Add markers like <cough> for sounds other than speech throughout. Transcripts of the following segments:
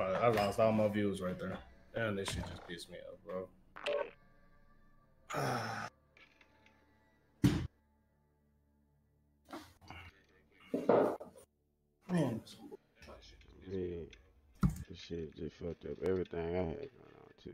I lost all my views right there. Damn, this shit just pissed me off, bro. <sighs> Man, Yeah. This shit just fucked up everything I had going on too.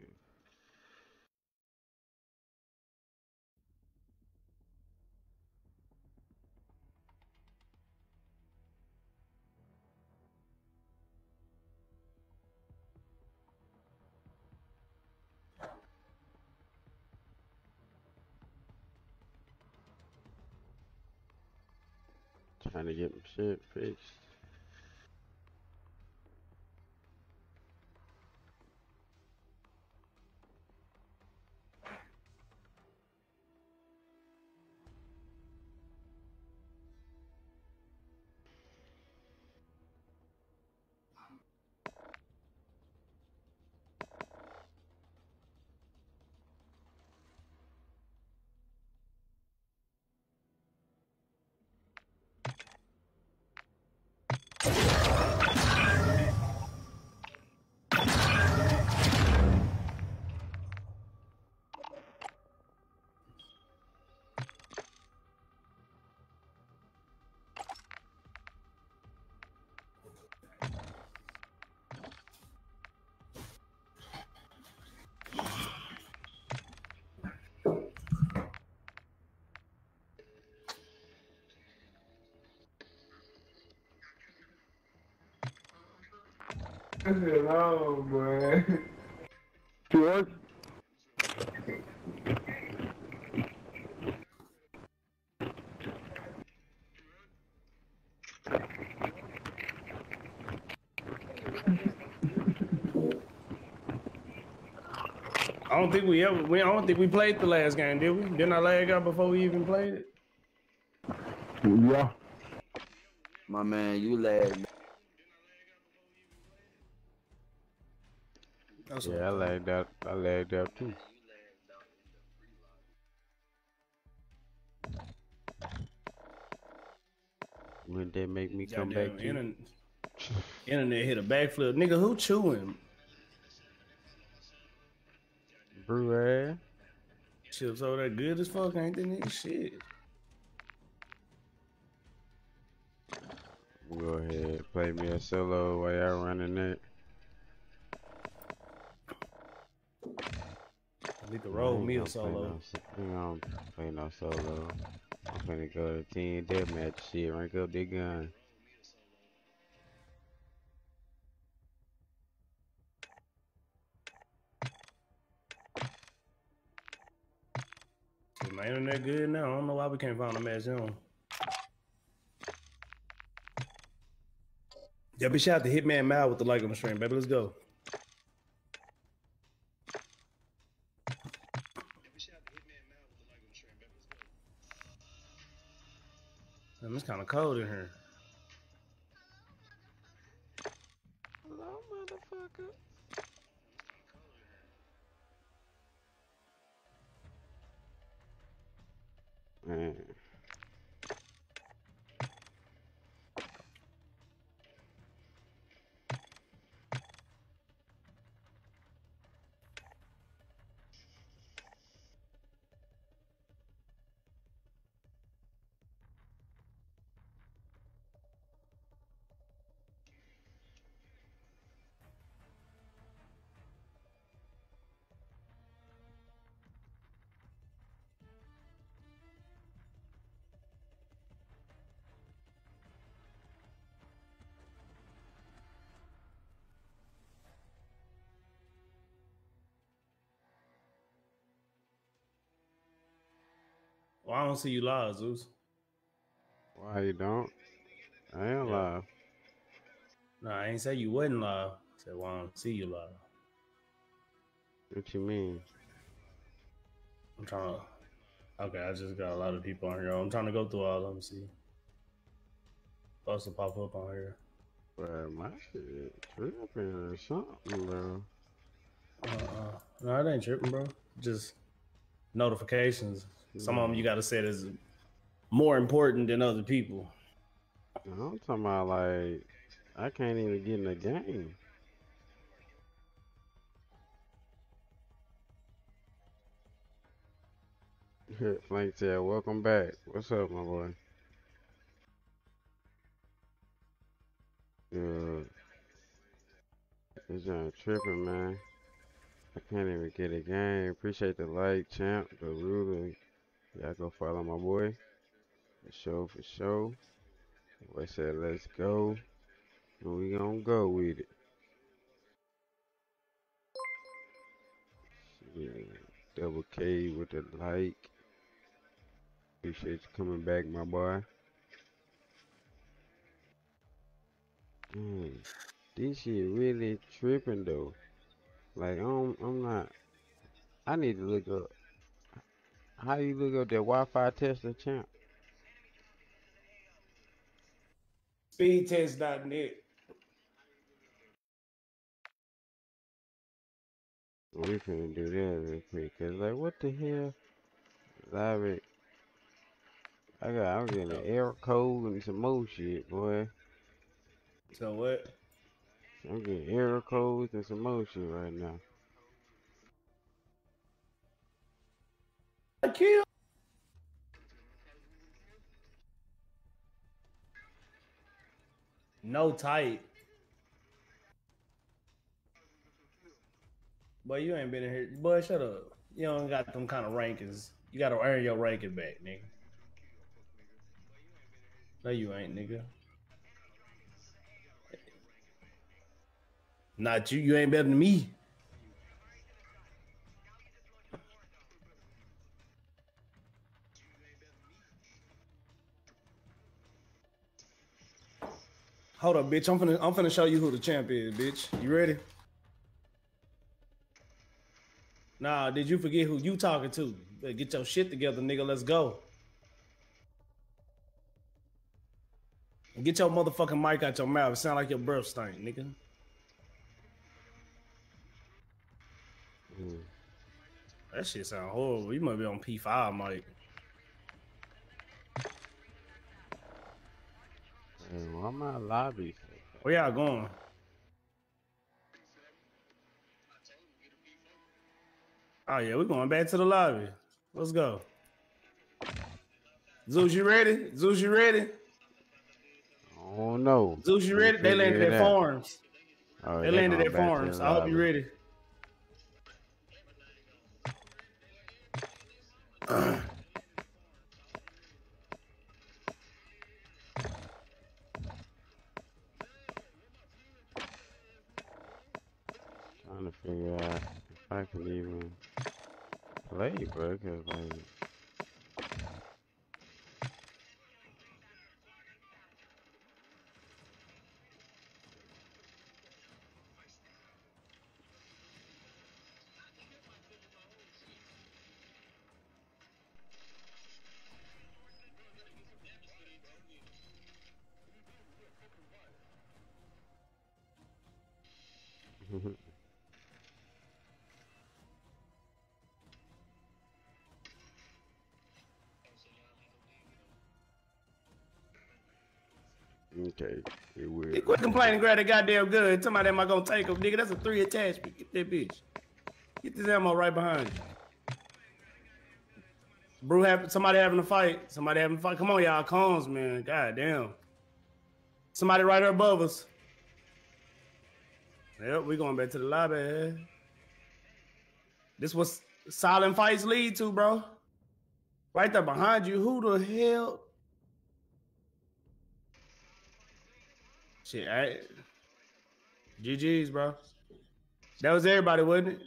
Trying to get shit fixed. Hello, boy. <laughs> George? I don't think we ever. We I don't think we played the last game, did we? Didn't I lag out before we even played it? Yeah. My man, you lagged. That's Yeah, I lagged out. I lagged out too. When they make me come back to internet, internet hit a backflip. Nigga, who chewing? brew ass. Chips over there good as fuck, ain't they? Nigga? Shit. Go ahead, play me a solo while y'all running that. Need to I roll me a solo. no s- I don't play no solo. I'm finna go to 10 deathmatch shit, rank up the gun. My internet good now. I don't know why we can't find a match on. Yeah, be shout out to Hitman Mal with the like on the stream, baby. Let's go. Man, it's kind of cold in here. Hello, motherfucker. Well, I don't see you live, Zeus. Why you don't? I am Yeah. live. No, I ain't say you wasn't live. I said, well, I don't see you live. What you mean? I'm trying to. Okay, I just got a lot of people on here. I'm trying to go through all of them. See, supposed to pop up on here. Bro, my shit tripping or something, bro. Uh, no, it ain't tripping, bro. Just notifications. Some of them you got to say is more important than other people. I'm talking about like I can't even get in the game. <laughs> Flank Tail, welcome back. What's up, my boy? Yeah, it's John tripping, man. I can't even get a game. Appreciate the like, champ, the ruler. Y'all go follow my boy. For sure, for sure. Boy said, let's go. And we gonna go with it. Yeah. Double K with the like. Appreciate you coming back, my boy. Mm, this shit really tripping though. Like I'm, I'm not. I need to look up. How you look up that Wi-Fi tester champ? Speedtest.net. We finna do that real quick, cause like, what the hell? Live I got, I'm getting an error code and some more shit, boy. So what? I'm getting error codes and some more shit right now. Kill. No tight. Boy, you ain't been in here. Boy, shut up. You don't got them kind of rankings. You gotta earn your ranking back, nigga. No, you ain't, nigga. Not you. You ain't better than me. Hold up, bitch. I'm finna I'm finna show you who the champ is, bitch. You ready? Nah, did you forget who you talking to? Get your shit together, nigga. Let's go. Get your motherfucking mic out your mouth. It sound like your breath stink, nigga. Mm. That shit sound horrible. You might be on P5, Mike. Hey, why my lobby? Where y'all going? Oh yeah, we're going back to the lobby. Let's go. Zeus, you ready? Zeus, you ready? Oh no. Zeus, you ready? They landed at farms. Oh, They landed at farms. I hope you ready. <clears throat> play, okay, it will. Hey, Quit complaining, grab that goddamn good. Somebody am I gonna take him, nigga? That's a three attachment. Get that bitch. Get this ammo right behind you. Brew have somebody having a fight. Somebody having a fight. Come on, y'all. Cones, man. God damn. Somebody right here above us. Yep, we going back to the lobby. This was silent fights lead to, bro. Right there behind you. Who the hell? Shit, I, GG's, bro. That was everybody, wasn't it?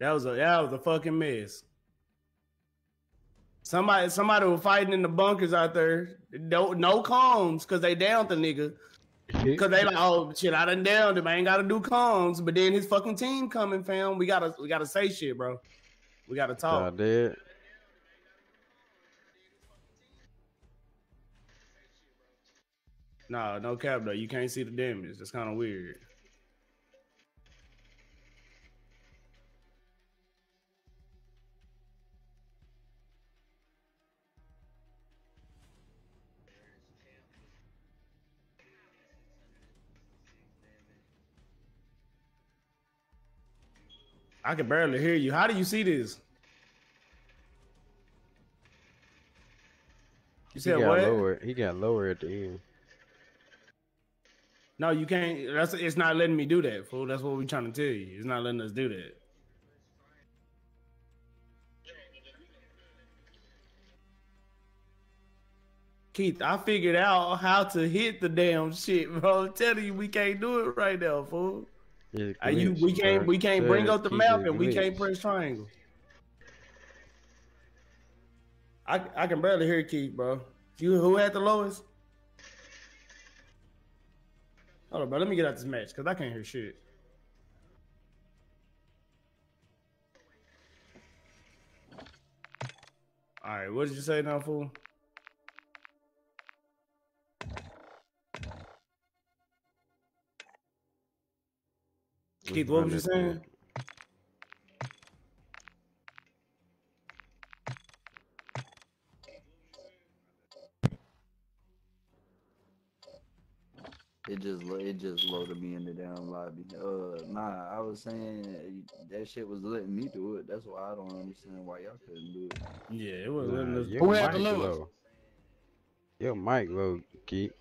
That was a that was a fucking mess. Somebody somebody was fighting in the bunkers out there. No no comms because they downed the nigga. Cause they like, oh shit, I done downed him. I ain't gotta do comms. But then his fucking team coming, fam. We gotta we gotta say shit, bro. We gotta talk. dead? Nah, no cap though. You can't see the damage. That's kind of weird. I can barely hear you. How do you see this? You said he got what? Lower. He got lower at the end. No, you can't. That's it's not letting me do that, fool. That's what we're trying to tell you. It's not letting us do that. Keith, I figured out how to hit the damn shit, bro. I'm telling you, we can't do it right now, fool. It's Uh, you, we can't bro. we can't bring up the map and we can't glitch. press triangle. I I can barely hear Keith, bro. You who had the lowest? Hold on, bro. Let me get out this match because I can't hear shit. All right, what did you say now, fool? Keith, what was you saying? It just it just loaded me in the damn lobby. Uh, nah, I was saying uh, that shit was letting me do it. That's why I don't understand why y'all couldn't do it. Yeah, it was Nah, letting us. your Who had mic the lowest? low. Your mic low, Keith.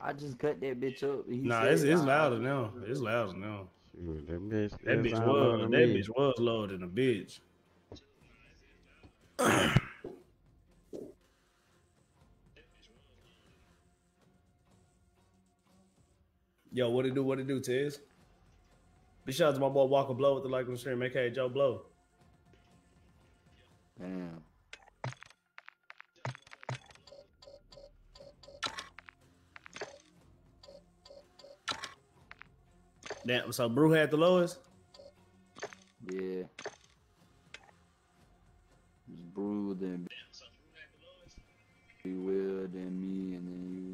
I just cut that bitch up. He Nah, it's it's "Ah, louder now. It's louder now. Shoot, That bitch, That that bitch was to that me. bitch was lower than a bitch. <clears throat> Yo, what it do? What it do, Tiz? Big shout out to my boy Walker Blow with the like on the stream, aka Joe Blow. Damn. Damn, so Brew had the lowest. Yeah. It's Brew, then B Will, then me, and then you.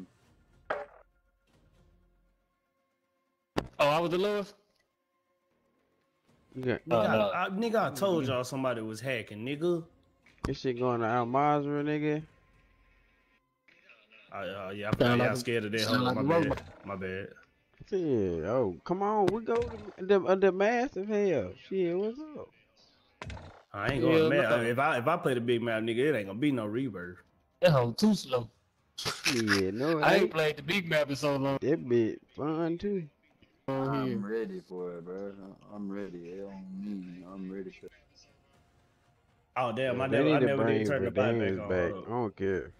Oh, I was the lowest. You got Nigga, Oh, no. I, I, nigga, I told y'all somebody was hacking, nigga. this shit going to Al Mazrah, nigga. Uh, uh, yeah, I, Sound yeah, like I'm a- scared of that. Hold on, like my bad. robot. My bad. Shit, oh, come on, we go to the, uh, the massive hell. Shit, what's up? I ain't Yeah, going mad. no. If I if I play the big map, nigga, it ain't gonna be no rebirth. That hoe too slow. Shit, no, I ain't ain't. played the big map in so long. That bit fun too. On I'm here. ready for it, bro. I'm ready. It on me. I'm ready for Oh damn, I they never, I need to never did turn the bike Verdansk back on. back. Hold I don't care.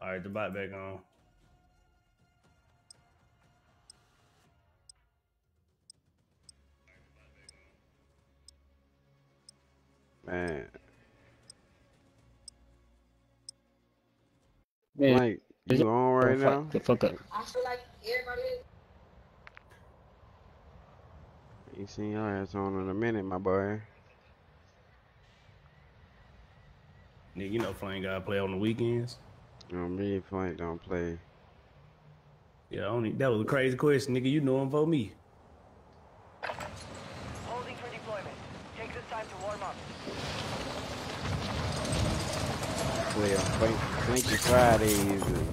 All right, the bike back on. Man, Man, Mike, you on right fuck now? The fuck up. I feel like everybody You seen your ass on in a minute, my boy. Nigga, you know Flame gotta play on the weekends. You know me, Flame don't play. Yeah, only that was a crazy question, nigga. You know him for me. Holding for deployment. Take this time to warm up. Play on Frank, Frankie Fridays and.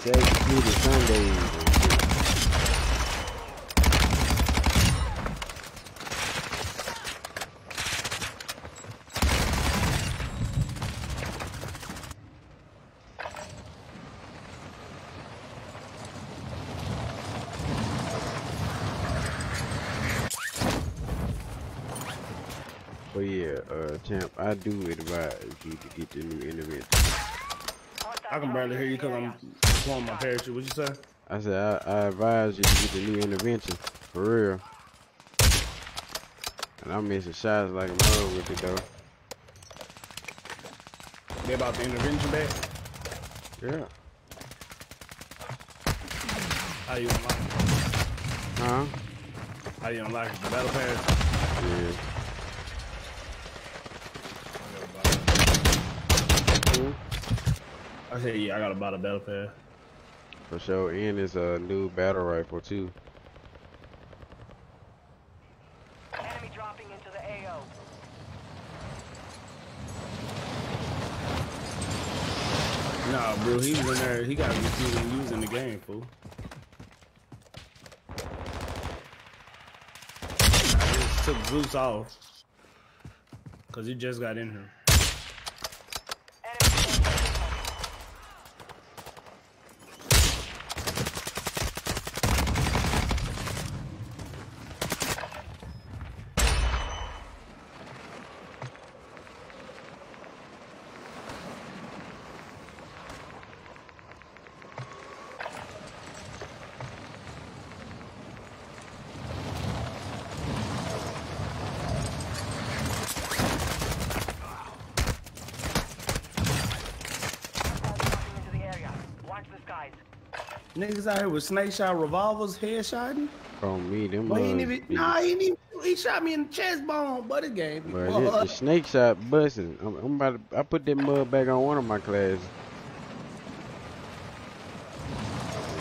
Saturday City Sundays. And shit. But yeah, uh, champ, I do advise you to get the new intervention. I can barely hear you because I'm pulling my parachute. What you say? I said I, I advise you to get the new intervention for real. And I'm missing shots like a mother with it though. They about the intervention back. Yeah. How you unlock it? Huh? How you unlock it? The battle pass. Yeah. I said, yeah, I got a buy battle pass. For sure, and is a new battle rifle too. Enemy dropping into the AO. Nah, bro, he was in there. He got used using the game, fool. I just took Zeus off. Cause he just got in here. Niggas out here with snake shot revolvers, headshotting. On me, them But he ain't even, be- nah, he ain't even, he shot me in the chest bone, but it gave me. But it, the snake shot busting. I'm, I'm about to, I put that mud back on one of my classes.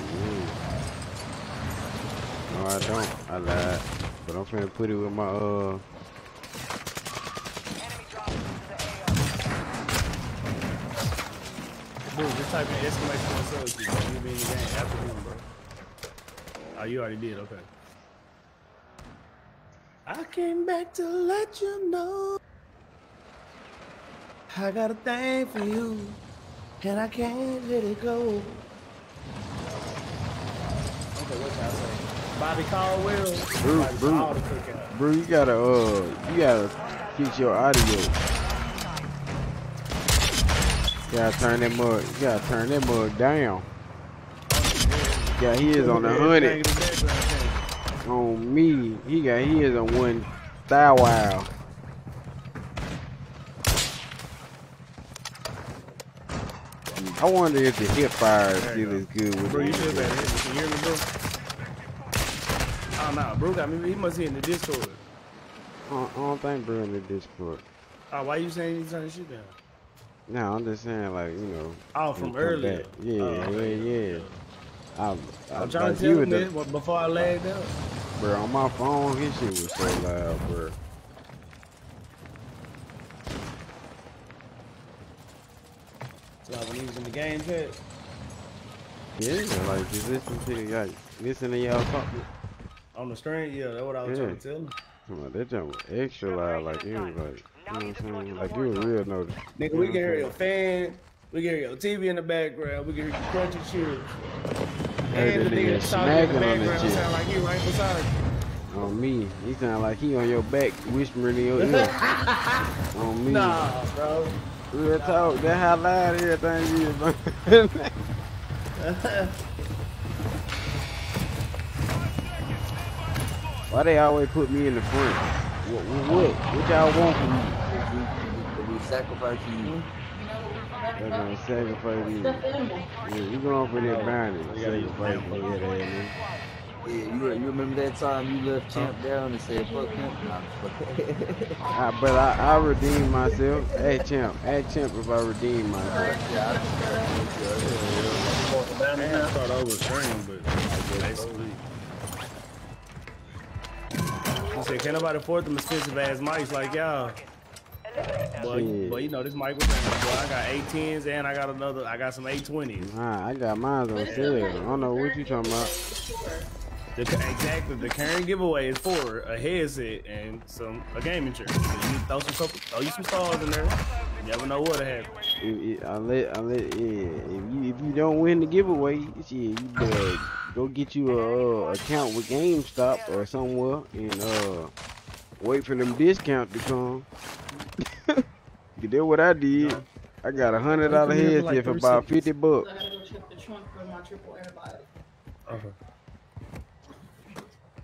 Mm. No, I don't. I lied. But I'm finna put it with my uh. Dude, just type in exclamation point substitute, bro. You be in the game after him, bro. Oh, you already did, okay. I came back to let you know I got a thing for you, and I can't let it go. Okay, what y'all say? Bobby Caldwell. Bruce, Bobby. Call. Bro, you gotta uh, you gotta fix your audio. Gotta turn that mug. You gotta turn that mug down. Yeah, he is on a hundred. On me, he got he is on one thou wow. I wonder if the hip fire is still as good with Bro, you the should better. Can you hear me, bro? Ah, oh, no, bro got me. He must be in the Discord. I don't, I don't think bro in the Discord. Oh, why you saying he's turn the shit down? No, I'm just saying like you know. Oh, from you earlier. Yeah, Oh, okay. yeah, yeah. I, I, I'm trying like to you tell him the- before I lagged out. Bro, on my phone, his shit was so loud, bro. So like when he was in the game pad. Yeah, like just listen to like listen to y'all talking. On the screen, yeah, that's what I was Yeah. trying to tell him. Come on, that jump was extra loud, like it was like, you know what I'm saying? Like you was real notice. Nigga, we can hear your mm-hmm. fan, we can hear your TV in the background, we can hear you crunching chips. Heard And the nigga nigga talking in the smacking on that background sound like he right beside you. On me, he sound like he on your back, whispering in your ear. <laughs> on me, Nah, bro. real talk. That how loud everything is, bro. <laughs> Why they always put me in the front? What, what, what y'all want from me? If we sacrifice you, They're gonna sacrifice me. Yeah, you going for that bounty. Sacrifice me, yeah, that man. yeah, you, you remember that time you left Champ down and said, fuck him? Nah, I'm just playing. I, but I, I redeemed myself. Hey, champ. Hey, champ, if I redeem myself. yeah, I Man, I thought I was stream, but basically. He said, can't nobody afford them expensive ass mics like y'all. But, but you know, this mic was down. Boy, I got 18s and I got another, I got some 820s. Nah, I got mine on sale. I don't know what you talking about. The, exactly, the current giveaway is for a headset and some a gaming chair. So you need to throw some couple, throw you some stars in there. You never know what'll happen. If, if, I let, I let, yeah. If you, if you don't win the giveaway, shit, you better go get you a uh, account with GameStop or somewhere and uh wait for them discount to come. <laughs> That's what I did. I got a hundred dollar Come here for like headset for about fifty bucks. I gotta go check the trunk for my triple antibiotic. Okay.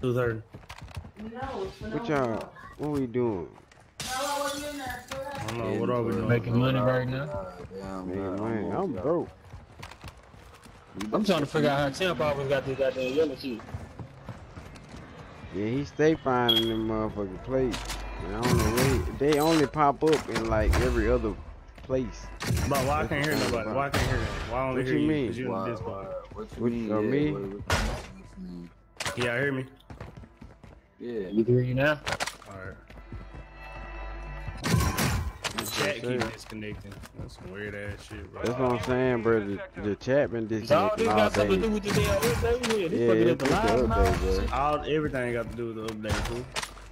Two thirty. No, it's for What no y'all? What we doing? No, I wasn't in there. Go ahead. I don't know what are we doing. Making money right now. Damn, Man, man, man, I'm broke. I'm trying to figure out how Champ always got this goddamn yellow shit. Yeah, he stay finding them motherfucking plates. And I don't know where he, they only pop up in like every other place. Bro, why I can't hear nobody? Why I can't hear them? Why I only What hear you you? mean? 'Cause you in Wow, the Discord. wow, What you What- mean? yeah, me? what- what you mean? Yeah, hear me. Yeah. You hear you now? Alright. The chat keep disconnecting. That's some weird ass shit, bro. That's what I'm saying, bro. The, the chat been So all this disconnecting all got something to do with the damn update here. This Yeah, fucking it's at the just live update, bro. All everything got to do with the update, too.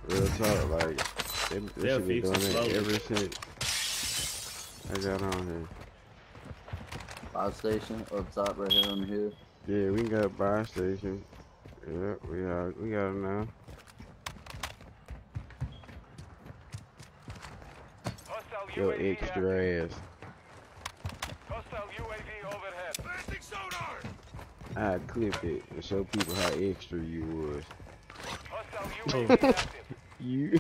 Real talk, like they, they They'll should be fix doing it that slowly. ever since I got on here. Fire station up top right here on the hill. Yeah, we got a buy station. Yeah, we got we got it now. Hostile Yo, UAV extra ass. Hostile UAV overhead. I clip it and show people how extra you was. Hostile UAV active. <laughs> You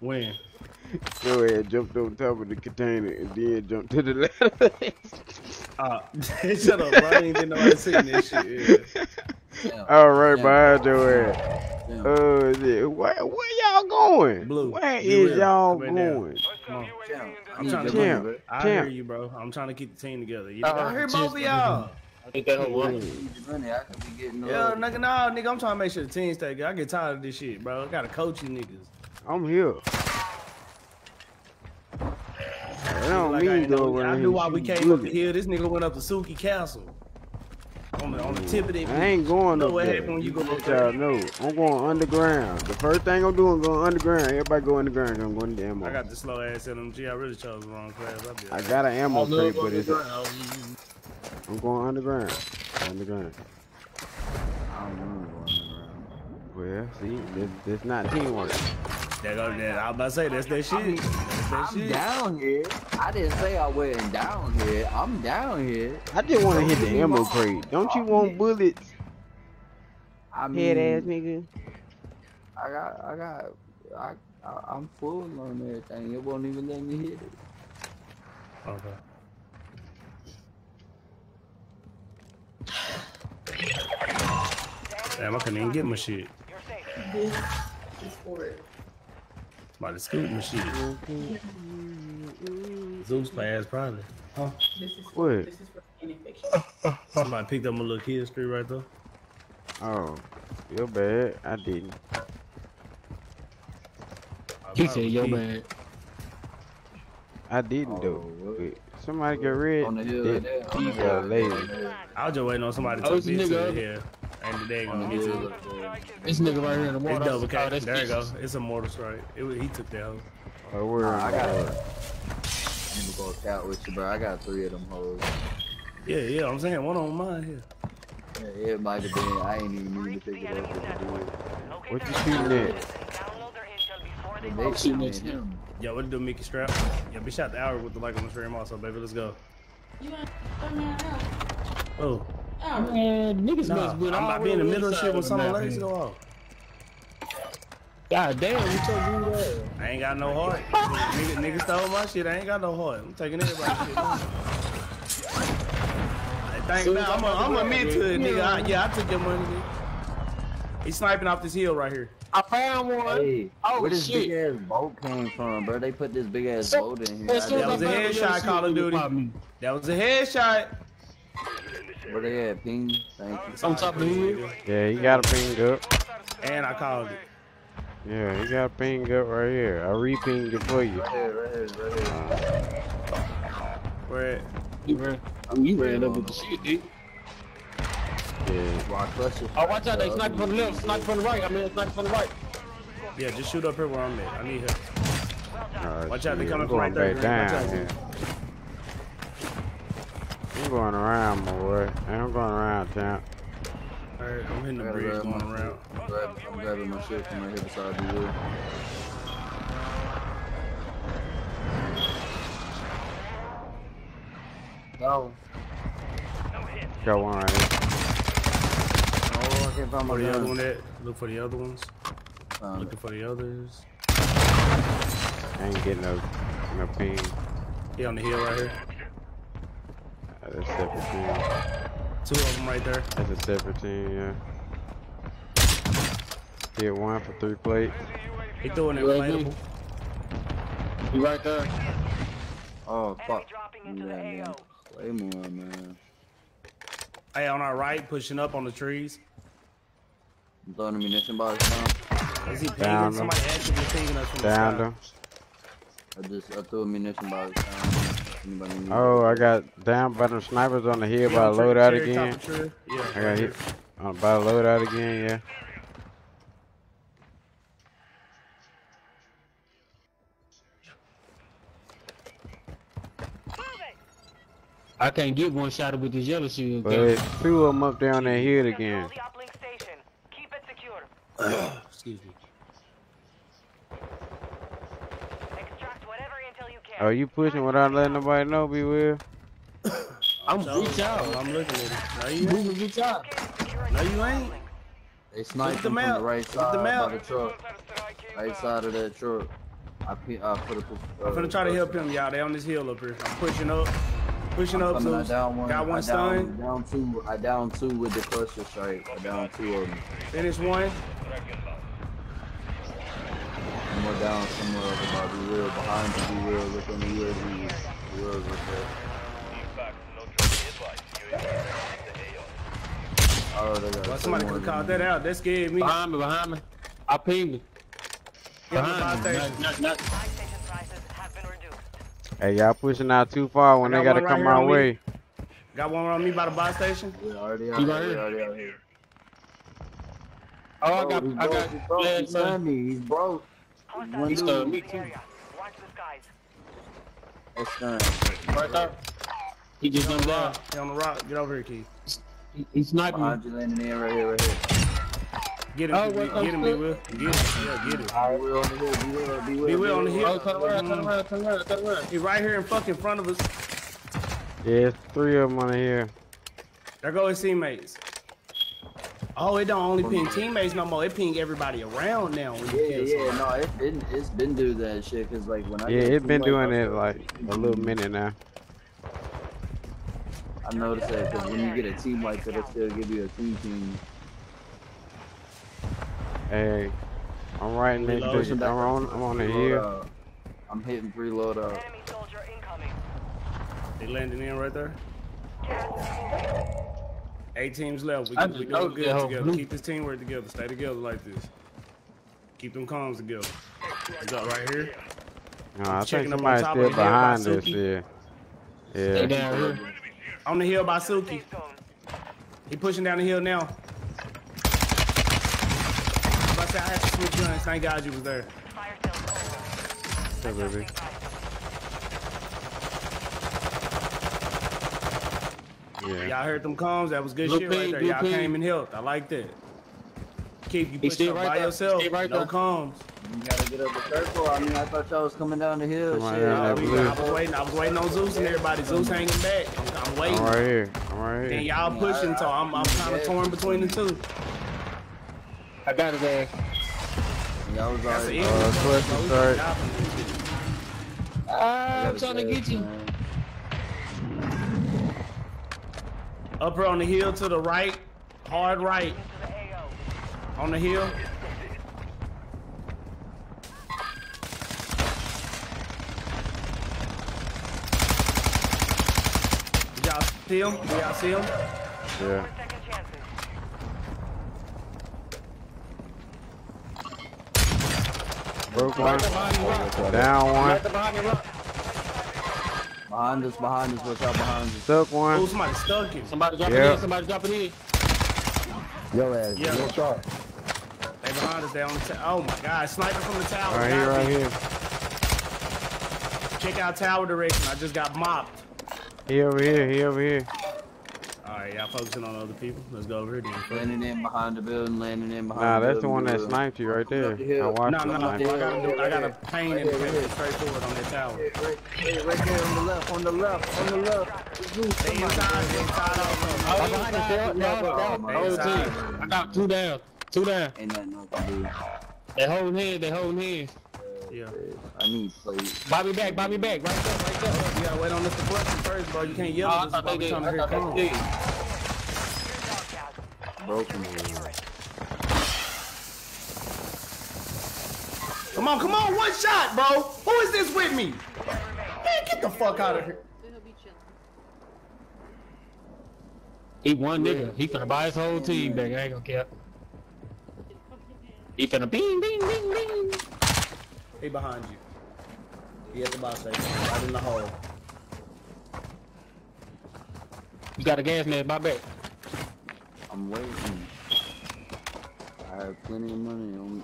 When? go ahead, jumped on top of the container and then jumped to the left. Uh, <laughs> shut up, bro. I ain't didn't know I seen this shit. Yeah. Damn. All right, Yeah. behind your ass. Damn. Oh, shit. Where, where y'all going? Blue, Where be is real. y'all Come in there. going? Hostile on. UAV Damn. in I'm trying to Champ, get I champ. hear you, bro. I'm trying to keep the team together. You Uh, know, I hear both of y'all. I think that whole one. Easy money, I could be getting Yeah, nigga, nah, nigga, I'm trying to make sure the team stay good. I get tired of this shit, bro. I gotta coach you niggas. I'm here. <sighs> I don't Like, mean ain't go know, I knew why we came up the hill. This nigga went up to Tsuki Castle. On the, on the tip of that. I ain't going know up what there. happened when you go up Let there. y'all know. I'm going underground. The first thing I'm doing, going underground. Everybody go underground. I'm going to the ammo. I got the slow ass LMG. I really chose the wrong class. I, I got an ammo no, crate, but it's, ground. I'm going underground. Underground. I don't remember going around. Well, see, this, this not teamwork. There go that. I was about to say that's that shit. That's that I'm shit. down here. I didn't say I wasn't down here. I'm down here. I just want to hit the Don't ammo wrong. crate. Don't you want man. bullets, I mean, head ass nigga? I got, I got, I, I, I'm full on everything. It won't even let me hit it. Okay. Damn, I couldn't even get my shit. You're safe. This is for it. About to scoot my shit. Zeus pass probably. This is for, What? this is for skin infection. Somebody picked up my little kid street right there. Oh, you're bad. I didn't. I He said, yo, peeked. man. I didn't though. Oh, what? But somebody get rid. On the hill That right there. On the He got right lazy. I was just waiting on somebody to Oh, take it's this to nigga. here. And they ain't On gonna get hill to it. right there. This nigga right here in the It's water. double Oh, There you go. It's a mortar strike. It, he took that hoe. Oh, where Nah, I got I? it. I'm gonna go out with you, bro. I got three of them hoes. Yeah, yeah. I'm saying one on mine here. Yeah, it might have been. I ain't even need to pick The it up. enemy's to do network. it. Locate What you shooting intel at? and download their intel before they The move. next shooting at man. him. Yeah, what to do, Mickey Strap? Yeah, be shot the hour with the like on the stream also, baby. Let's go. You ain't come down now. Oh, Oh, Man, niggas nah. mess with I'm all about to be in the middle of shit when side someone of the lets go off. God damn, you told me that. I ain't got no heart. nigga, nigga stole my shit. I ain't got no heart. I'm taking everybody's shit. man. Thank God. I'm I'm a, I'm to admit to it, it. nigga. I, yeah, I took your money, nigga. He's sniping off this hill right here. I found one. Hey, Oh, where this shit. big ass boat came from, bro? They put this big ass So- boat in here. As soon That was a headshot, other Call of Duty. it popped. That was a headshot. Where they at, Ping? Thank you. On top of the hill. Yeah, he got a ping up. And I called it. Yeah, he got a ping up right here. I re-pinged it for you. Right here, right here, right here. Where at? You ran, I mean, you ran up with the shit, dude. Yeah. Rock cluster. Oh, watch out, they sniper from the left, sniper from the right. I mean, sniper from the right. Yeah, just shoot up here where I'm at. I need help. Oh, Watch out, they shit, coming from going right there, back Green. Watch down out. I'm going around, my boy. I'm going around, champ. Alright, I'm hitting the gotta bridge going my around. I'm grabbing, I'm grabbing my shit from right here beside the wheel. No. Got one right here. Oh, I can't find my the other gun. one at? Look for the other ones. Found it. Looking for the others. I ain't getting no, no ping. He on the hill right here. Uh, That's separate team. Two of them right there. That's a separate team, yeah. Hit one for three plates. He threw an You right inflatable. You right there. Oh, fuck. dropping into Yeah, the man. AO. Way more, man. Hey, on our right, pushing up on the trees. I'm throwing a munition box now. Is he pinging? Somebody actually pinging us from Downed the sky. him. I just I threw a munition box down. Oh, I got down by the snipers on the hill yeah, by a loadout again. Yeah, I got hit on by a loadout again, yeah. I can't get one shot with this yellow shield. But two of them up there on that hill again. Excuse me. Extract whatever intel you can. Are you pushing without letting nobody know, be will? <coughs> I'm So, reach out. I'm looking at it. No, you ain't. Moving reach out. No, you ain't. They sniped the him from the right Look side the map. by the truck. Right side of that truck. I, I put a. Uh, I'm gonna try to help him, y'all. They on this hill up here. I'm pushing up. Pushing I'm up, coming, I so down one. got one stun. down, down two. I down two with the cluster strike. I down two of them. Finish one. One more down somewhere over by the wheel. Behind the be. Look on the UAV. The wheels right there. Oh, Well, somebody could someone have called that out. That scared me. Behind me, behind me. I pinged me. Get on the Behind me. Not, not, not. Buy station prices have been reduced. Hey, y'all pushing out too far when I they got gotta one right come here my on me. way. Got one on me by the buy station. Yeah, already out You here. right here? Already out here. Oh, I Oh, got, I got He's broke. He's man. stunned me. He's broke. Hostile One He dude. me too. Watch the skies. That's stunned. Right there. He just jumped down. He on the rock. Get over here, Keith. He, he sniped me. Behind you, landing in right here, right here. Get him. Oh, get, wait, oh, get him, oh, be will. Get him. Yeah, get him. Be real on the hill. Be real. Be real. Be will on the hill. Oh, turn around, turn around, turn around, turn around. He right here in fucking front of us. Yeah, three of them on here. There go his teammates. Oh, it don't only ping teammates no more. It ping everybody around now. When Yeah, yeah, somebody. no, it's been it's been doing that shit because like when I Yeah, it's been doing it like a little minute now. I noticed that because when you get a team like that, it still give you a team team. Hey, I'm right next Reload. to. I'm on, I'm on the Reload hill. I'm hitting preload up. Enemy soldier incoming. They landing in right there. Eight teams left. We, I we just doing good together. blue. Keep this teamwork together. Stay together like this. Keep them comms together. We got right here. No, I checking up on somebody's still of the hill by behind this Tsuki. here. Stay Yeah. down here. On the hill by Tsuki. He pushing down the hill now. I say I had to switch guns. Thank God you was there. Fire sales. Hey, baby. Yeah. Y'all heard them comms? That was good Blue shit ping, right there. Y'all came and helped. I like that. Keep you pushing right by there. yourself. Stay right no there. comms. You gotta get up the circle. I mean, I thought y'all was coming down the hill. Come on Shit. here, Uh, that. I was waiting. I was waiting on Zeus and everybody. Zeus hanging back. I'm, I'm waiting. I'm right here. I'm right And here. y'all pushing, so I'm, I'm kind of torn between the two. I got his ass. Y'all was That's already. Uh, question start. I'm trying to get you. Up here on the hill to the right, hard right Into the AO. on the hill. Y'all see him? Y'all see him? Yeah. Broke one. there behind you, rock. Down one. There behind you, rock. Behind us, behind us, what's out behind us? Stuck Oh, one. somebody stuck him. Somebody dropping Yeah. in, somebody dropping in. Yo ass, Yeah. real sharp. They behind us. They on the tower. Oh my God! Sniper from the tower. Right here, right me. here. Check out tower direction. I just got mopped. He over here. He over here. All right, y'all focusing on other people. Let's go over here then. Landing in behind the building, landing in behind Nah, the that's the building. one that sniped you right there. The. I watched No, him no, no. I gotta do. I gotta paint Right and here, right here. straight forward on that tower. Right, right, right there on the left, on the left, on the left. They inside. They inside also. Oh, behind us. I got two down. Two down. Ain't nothing I can do. They holding hands, they holding hands. Yeah. I need plate. Bobby back, Bobby back, right there, right there. You gotta wait on this deflection first, bro. You can't yell at I thought they did. I thought they calm. Did. Broken. Come on, come on, one shot, bro. Who is this with me? Man, get the fuck out of here. He one nigga. He finna buy his whole team back. I ain't gonna care. He finna bing, bing, bing, bing. He behind you. He at the box station, right in the hole. You got a gas mask, my back. I'm waiting. I have plenty of money on.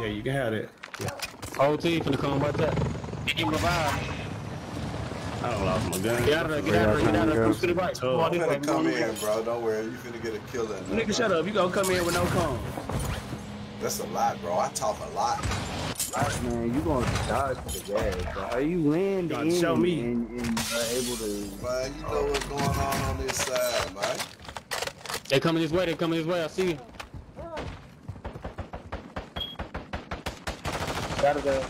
Yeah, you can have it. Whole team finna come right there. Give him a vibe. I don't lost my gun. Get out of there, get out of there, get out of there. Push to the right. Come on, I'm this way. finna come in, bro. Don't worry. You finna get a killer. in there, Nigga, shut bro. up. You gonna come in with no cones. That's a lot, bro. I talk a lot. Man, you gonna die to the gas. Bro. How you land Gotta in show me. and, and are able to? Man, you know what's going on on this side, man. They coming this way, they coming this way, I see you. Got it there.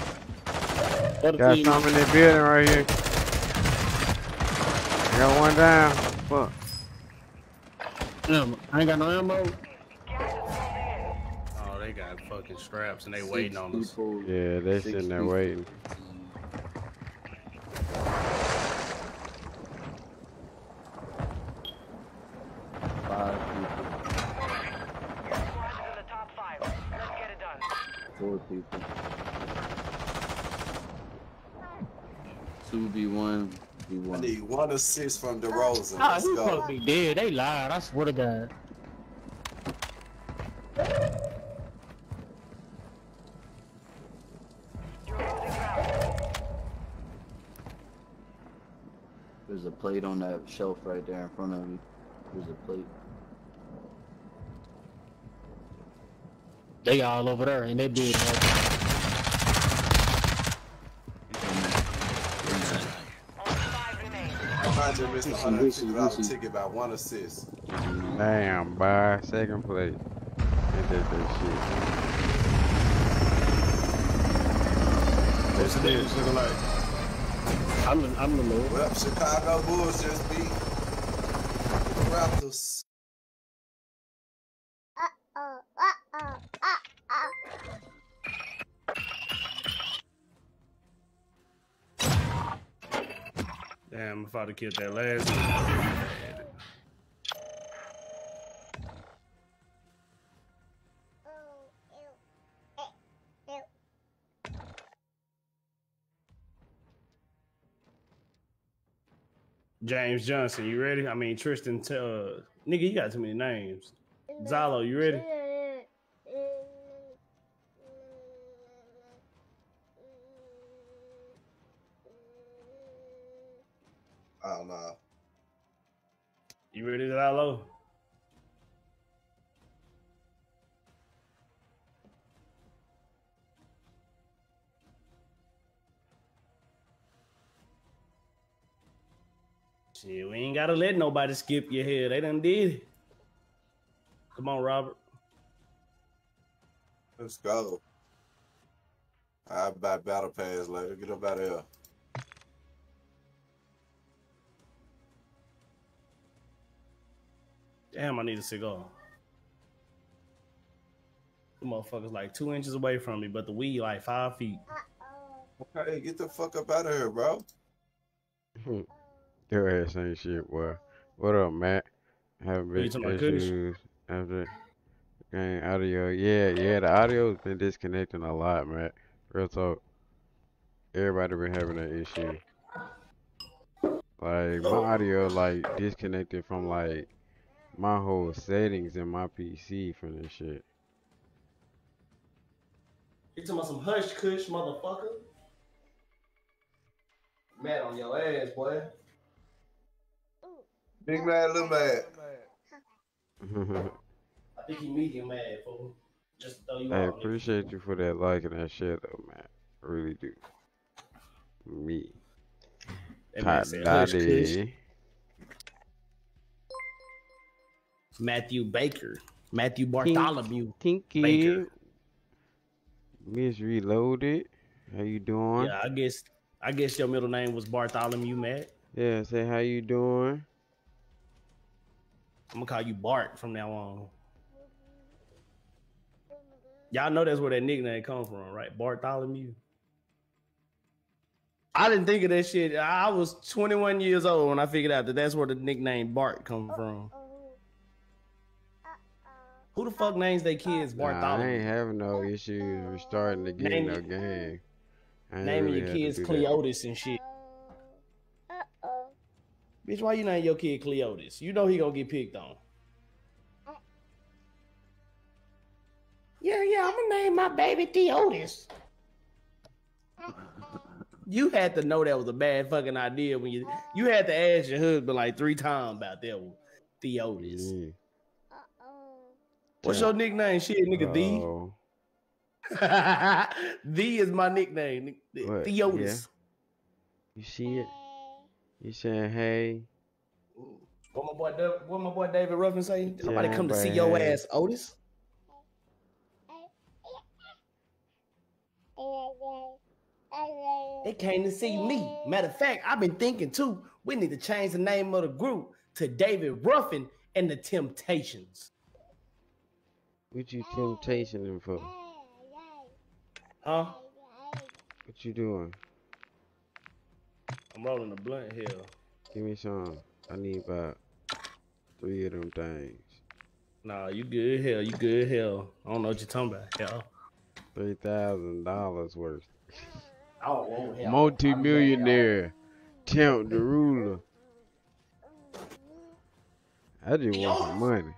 Other Got team. some in the building right here. Got one down. Fuck. Damn, I ain't got no ammo. Fucking straps and they waiting on us. People, Yeah, they Six sitting there people. waiting. Five people, Your squad is in the top five. Let's get it done. four people. Two v one, v I one. need one assist from DeRozan. Ah, Let's he go. supposed to be dead. They lied. I swear to God. There's a plate on that shelf right there in front of you. There's a plate. They all over there and they did. Only five remain. I might just missed a hundred and two dollar ticket by one assist. Damn, by second place. They did that shit. What's the difference looking like? I'm the, I'm the Lord. Well, Chicago Bulls just beat the Raptors. Damn, if I'd have killed that last one. James Johnson, you ready? I mean Tristan. Uh, nigga, you got too many names. Zalo, you ready? I don't know. You ready, Zalo? Shit, we ain't gotta let nobody skip your head. They done did it. Come on, Robert. Let's go. I'll buy battle pass later. Get up out of here. Damn, I need a cigar. The motherfucker's like two inches away from me, but the weed like five feet. Hey, get the fuck up out of here, bro. Hmm. Your ass ain't shit, boy. What up, Matt? Having big talking about Kudish? issues after game audio. Yeah, yeah, the audio's been disconnecting a lot, Matt. Real talk. Everybody been having that issue. Like my audio like disconnected from like my whole settings in my PC from this shit. You talking about some hush cush, motherfucker? Mad on your ass, boy. Big man, little man. <laughs> I think he medium mad, fool. Just to throw you I off. nigga. appreciate you for that like and that shit though, man. I really do. Me. That man Hot said hush cush. daddy. Matthew Baker. Matthew Bartholomew. Tinky. Baker. Miss Reloaded. How you doing? Yeah, I guess I guess your middle name was Bartholomew, Matt. Yeah, say how you doing? I'm gonna call you Bart from now on. Y'all know that's where that nickname come from, right? Bartholomew. I didn't think of that shit. I was 21 years old when I figured out that that's where the nickname Bart come from. Who the fuck names their kids Nah, I ain't having no issues restarting the game. Name No it- game. Naming really your kids do that. Cleotis and shit. Bitch, why you name your kid Cleotis? You know he gonna get picked on. Yeah, yeah, I'm gonna name my baby Theotis. You had to know that was a bad fucking idea when you you had to ask your husband like three times about that one. Theotis. Mm. Yeah. What's your nickname? Shit, nigga. D. Oh, <laughs> D is my nickname. The- What? Theotis. you see it? Uh, You saying hey? What my boy, Da- what my boy David Ruffin say? Did Nobody Yeah, come to see boy. your ass, Otis. They came to see me. Matter of fact, I've been thinking too. We need to change the name of the group to David Ruffin and the Temptations. What you temptation him for? Huh? What you doing? I'm rolling a blunt here. Give me some. I need about three of them things. Nah, you good hell. You good hell. I don't know what you're talking about. Hell. Three thousand dollars worth. I don't want hell. Multi-millionaire, Temp the ruler. I just want some money.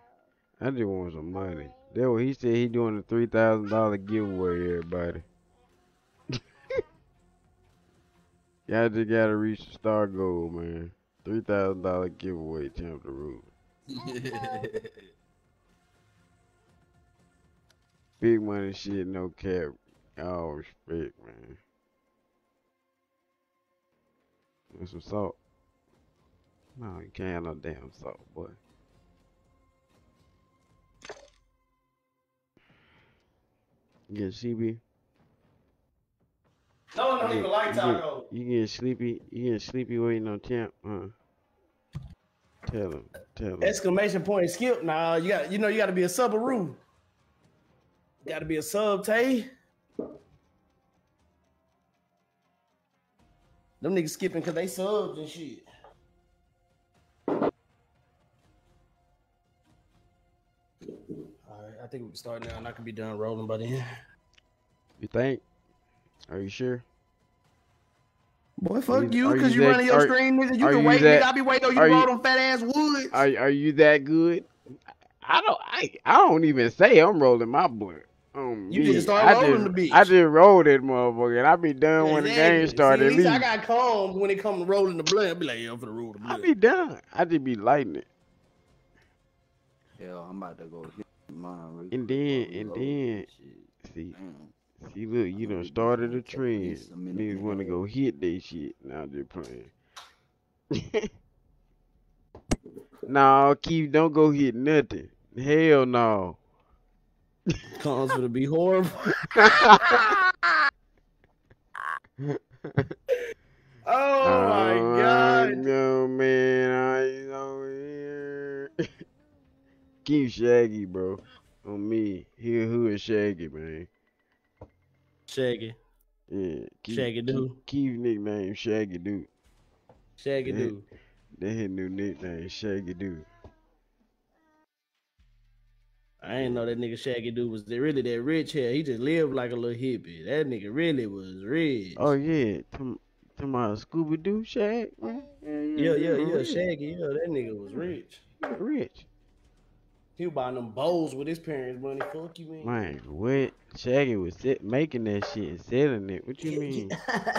I just want some money. That's what he said. He doing a three thousand dollar giveaway. Everybody. Y'all just gotta reach the star goal, man. Three thousand dollar giveaway. Temp the ruler. Big money shit, no cap. All respect, man. And some salt. No, you can't have no damn salt, boy. You get CB? No one don't even get- like you get- You getting sleepy? You getting sleepy waiting on temp? Huh? Tell him. Tell him. Exclamation point skip. Nah, you got you know you gotta be a subaroo. Gotta be a sub Tay. Them niggas skipping cause they subs and shit. Alright, I think we can start now and I can be done rolling by then. You think? Are you sure? Boy, fuck you- you, cause you you running your are- screen, nigga. You are can you wait, that- nigga. I be waiting on you are to roll you- them fat ass woods. Are are you that good? I don't I I don't even say I'm rolling my blunt. Um, You just start rolling just, the bitch. I just rolled that motherfucker and I be done when the game started. See, at at least I got calms when it comes to rolling the blunt. I be like, yeah, I'm for the roll the I be done. I just be lighting it. Hell, I'm about to go hit mine. real And then- and then- See, Damn. See, look, you done started a trend. least Niggas want to go hit they shit. Now I'm just playing. <laughs> no, Keith, don't go hit nothing. Hell no. Comms for to be horrible. <laughs> Oh my oh, god. No man, I over here. <laughs> Keep Shaggy, bro. On me. Here who is Shaggy, man. Shaggy. Yeah. Keith, Shaggy Dude. Keith, Keith nickname Shaggy Dude. Shaggy Yeah. dude. That his new nickname, Shaggy Dude. I ain't know that nigga Shaggy dude was really that rich here. He just lived like a little hippie. That nigga really was rich. Oh yeah, to, to my Scooby Doo Shag, man. yeah, yeah, yeah. rich. Shaggy, yeah, that nigga was rich. Rich. He was buying them bowls with his parents' money. Fuck you, man. Man, what? Shaggy was sit, making that shit and selling it. What you mean?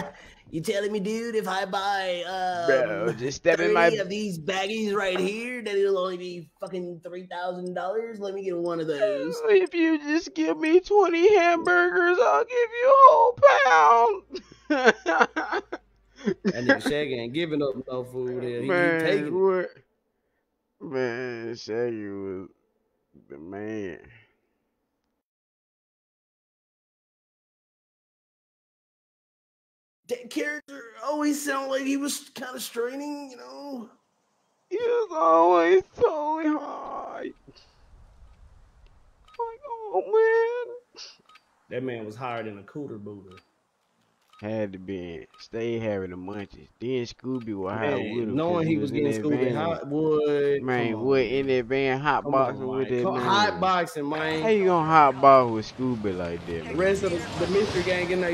<laughs> you telling me, dude, if I buy uh Bro, just step in my of these baggies right here, that it'll only be fucking three thousand dollars. Let me get one of those. If you just give me 20 hamburgers, I'll give you a whole pound. <laughs> That nigga Shaggy ain't giving up no food. Here. He, he Man, taking it. what? Man, Shaggy was the man. That character always sounded like he was kind of straining, you know. He was always so high. Like, oh man. That man was higher than a cooter booter. Had to be. Stay having the munchies. Then Scooby was high with him. knowing he was in getting Scooby hot wood. Man, what in that van hot boxing with that man? Hot boxing, man. How you gonna hot box with Scooby like that, man? rest of the, the mystery gang in there.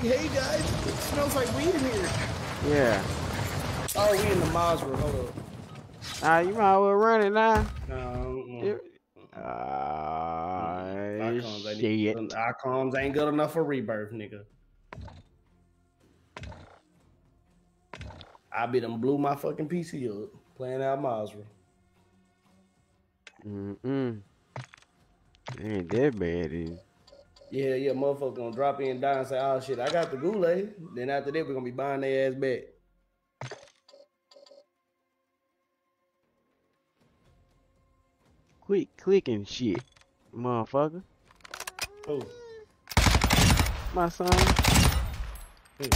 Hey guys, it smells like weed in here. Yeah. Oh, we in the Mazrah. Hold up. Ah, you might as well run it now. No. Ah, Icons shit. icons ain't good enough for rebirth, nigga. I be done blew my fucking PC up playing Al Mazrah. Mm-mm. Ain't that bad, is? Yeah, yeah, motherfucker gonna drop in, die, and say, "Oh shit, I got the Gulag." Then after that, we're gonna be buying their ass back. Quit clicking shit, motherfucker. Oh, My son. Who?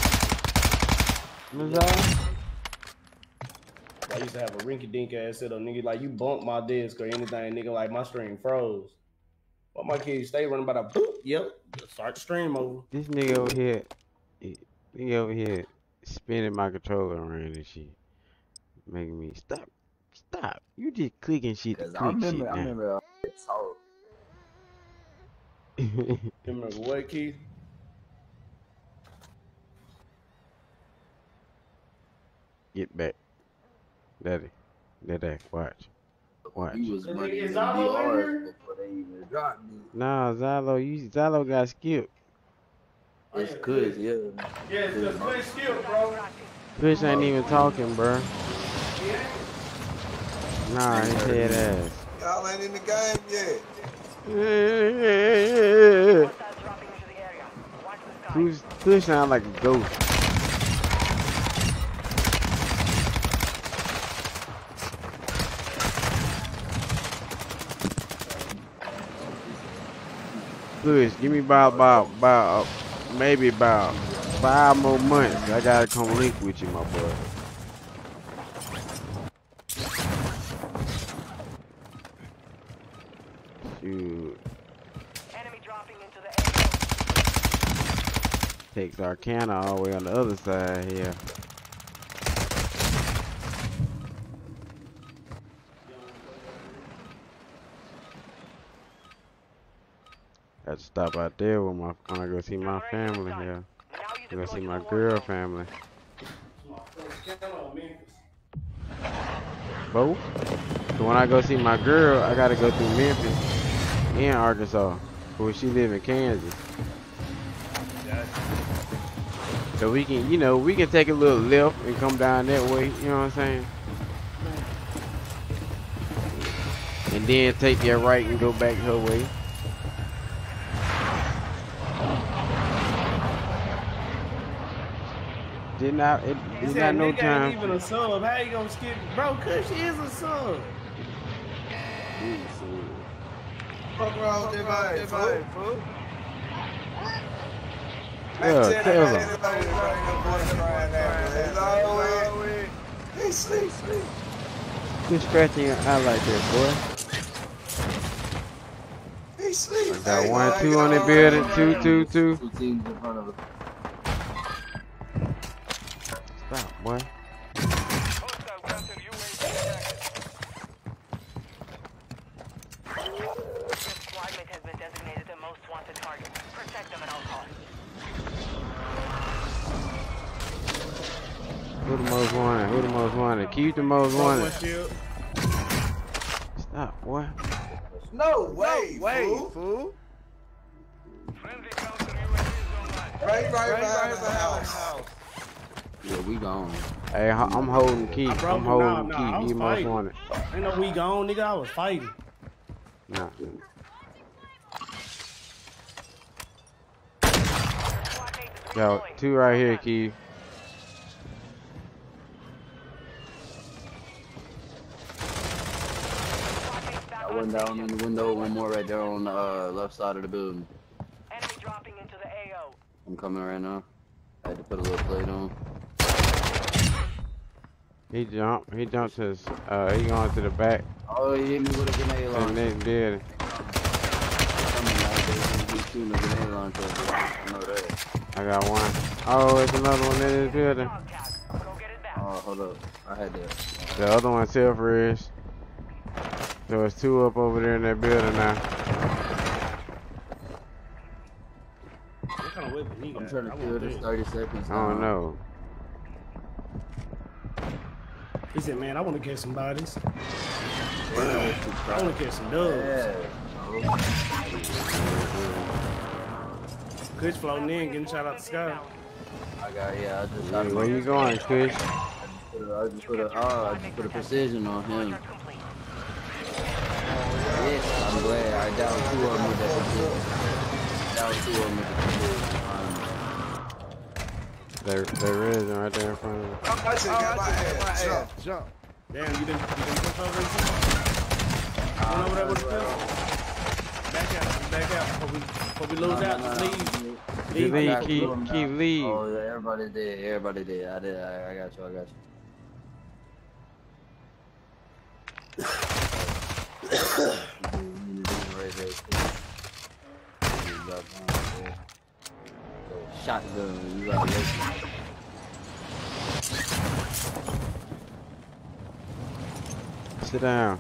Mazar. I used to have a rinky dink ass setup, nigga. Like you bump my disc or anything, nigga. Like my stream froze. But my kids stay running by the boop. Yep, start the stream over. This nigga over here, he, he over here spinning my controller around and shit, making me stop, stop. You just clicking shit to Cause click I remember, shit I remember uh, it's all You remember what, Keith? Get back, daddy, daddy, watch, watch. he was Is running it- is Zalo in before they even dropped me. Nah, Zalo, you Zalo got skipped. Oh, it's good, yeah. Yeah, it's just good skill, bro. Fish ain't even talking, bruh. Nah, he dead ass. Y'all ain't in the game yet. <laughs> Hostiles dropping into the area. Watch the. Push, push sound like a ghost. Push, give me about, about, about, uh, maybe about five more months. I gotta come link with you, my boy. Shoot. Texarkana all the way on the other side here. Got to stop out there with my when I go see my family here. Now you I go see my girl family. Both. So when I go see my girl, I gotta go through Memphis and Arkansas. Where she live in Kansas. So we can, you know, we can take a little left and come down that way, you know what I'm saying? And then take that right and go back her way. Did not, it He did said not no nigga ain't time. even a sub. How you gonna skip? Bro, cause she is a sub. Fuck wrong with that vibe, fool? Yeah, tell them. He sleep, sleep. Quit scratching your eye like that, boy. He sleep. I got one, two on the building, two, two, two. Two teams in front of us. Stop, boy. Hostile counter UAV detected. Your squad mate has been designated the most wanted target. Protect them at all costs. Who the most wanted? Who the most wanted? Keep the most wanted. shield. Stop, boy. No way, Wait, fool. fool. Friendly counter UAV is online. Right, right, Right behind right the behind the house. house. Yeah, we gone. Hey, I'm holding Keith. I broke I'm holding Nah, nah, I Keith. was He most fighting. wanted. Ain't no we gone, nigga. I was fighting. Nah. Squad mate is Yo, two right here, Keith. Squad mate's back I went down in the window, one more right there on the uh, left side of the building. Enemy dropping into the AO. I'm coming right now. I had to put a little plate on. He jumped. He jumped to. his- Uh, he going to the back, Oh, he hit me with a grenade and launcher. then did. There, he's shooting a grenade launcher. I know that. I got one. Oh, it's another one in this building. Dog tag. Go get it back. Oh, hold up. I had that. The other one self-res. So it's two up over there in that building now. What kind of weapon he got? I'm trying to kill this this. 30 seconds. I don't know. Said, man, I want to catch some bodies. I want to catch some dubs. Yeah. Kush floating in, getting shot out the sky. I got, yeah, I just shot Hey, him. where you going, Kush? put a, I just put a, oh, I just put a precision on him. Contract complete. Yeah, I'm glad. I down two of them with that computer. Down two of them with the computer. Um, They they right there in front of me. I just got my ass. Jump. Jump. Damn, you didn't, you didn't push over and shit? Run over there with the pistol. Back out, back out before we, before we lose no, out. no, Just no, leave. You Leave. I lead, got two keep keep down. lead. Oh, yeah, everybody did. Everybody did. I did. I, I got you. I got you. <coughs> Shotgun, you got listen. Sit down.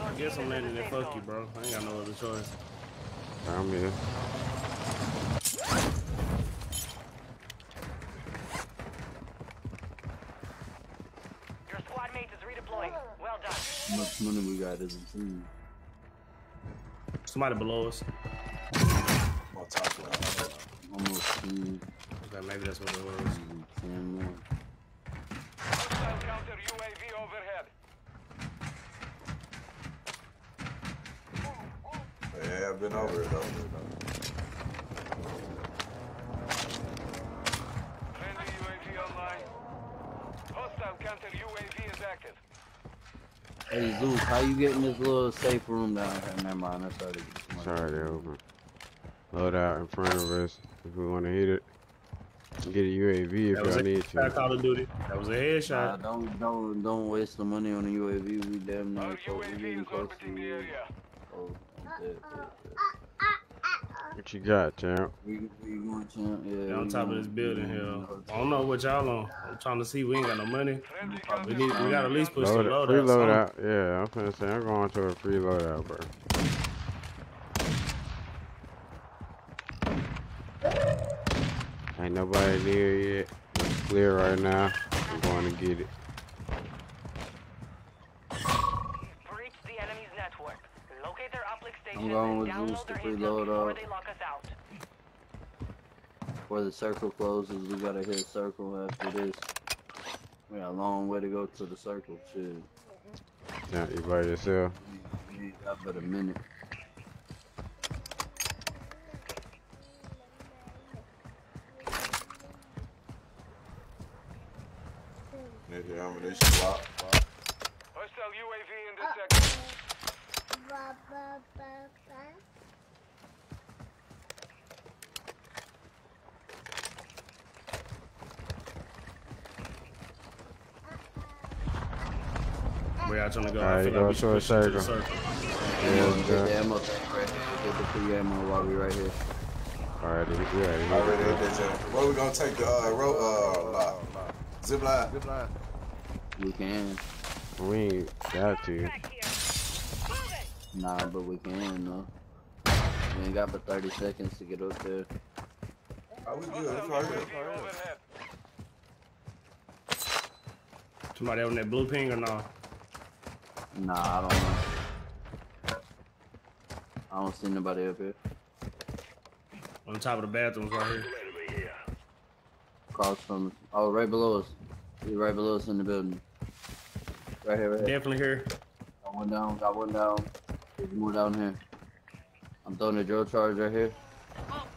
I guess I'm landing there. Fuck you, bro. I ain't got no other choice. I'm here. Your squad mate is redeploying. Well done. How much money we got is a team? Somebody below us. On top of. Almost two, Okay, maybe that's what it was. ten more. Counter UAV overhead. Yeah, I've been over it though. Friendly UAV online. Hey Zeus, how you getting this little safe room down here? Never mind, that's already. Sorry, they open. Load out in front of us if we want to hit it. Get a UAV That if was y'all a need That to. Call of Duty. That was a Nah, headshot. don't don't don't waste the money on the UAV. We damn near Our close. We UAV getting close to the area. Oh, I'm dead, dead, dead. What you got, champ? We we going champ? Yeah. Yeah, on we top of this building here. going- I don't know what y'all on. I'm trying to see. We ain't got no money. We need. We got to at least push the Load load free out. load out. Yeah, I'm finna say I'm going to a free load out, bro. Ain't nobody near yet. It's clear right now. I'm going to get it. Breach the enemy's network. Locate their uplink station going and with download Zeus to their preload before up. they lock us out. Before the circle closes, we gotta hit circle after this. We got a long way to go to the circle. too. Champ, you by yourself? We ain't got but a minute. Need the ammunition block. Hostile UAV in the sector. Where y'all trying to go? I Alright, feel go like we should to a push the circle. circle. Yeah, Get the okay. ammo thing right here. Get the free ammo while we right here. Alright, we already hit Already it. hit that jump. Where we gonna take the uh, road, uh, line? zip line? Zip line. We can. We ain't got to. Nah, but we can though. We ain't got but 30 seconds to get up there. Oh, we good. It's right here. UAV. Somebody on that blue ping or no? Nah, I don't know. I don't see nobody up here. On top of the bathrooms right here. Across from Oh, right below us. He's right below us in the building. Right here, right here. Definitely here. Got one down, got one down. There's more down here. I'm throwing a drill charge right here.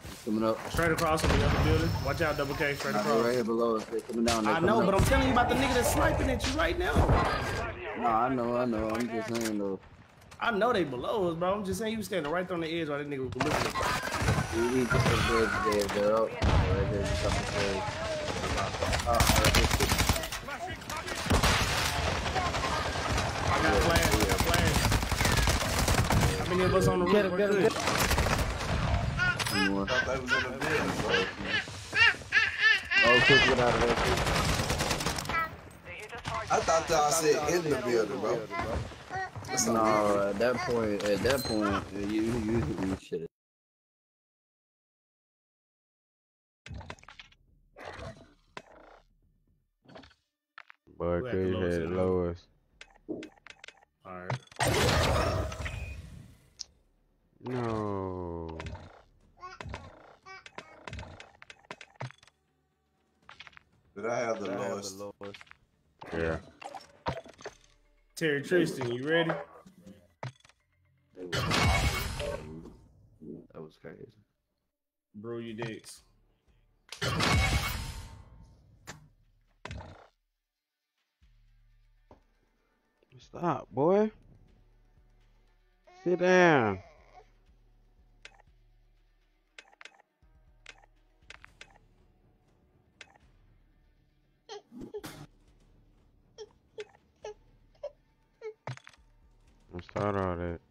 He's coming up. Straight across on the other building. Watch out, double K. Straight across. right here below us. They're coming down. They're I coming know, up. but I'm telling you about the nigga that's sniping at you right now. Nah, I know, I know. I'm just saying though. I know they below us, bro. I'm just saying you standing right there on the edge while that nigga was looking at you. We need to put there. They're. Right there. Just up the stairs. Uh, right there. Got flash. I got flash. How many of us on the roof? Get him, get him, get. One more. Thought they was in the building. Oh, quick, get out of there. They hit us hard. I thought y'all said in the building, bro. That's all right. No, at that point, at that point, you you you should have. Boy, could the lowest hit end? lowest. Alright. No. Did I have the low lowest. Yeah. Terry Tristan, you ready? They was that was crazy. Brew your dicks. Stop, boy. Sit down. Don't start all that.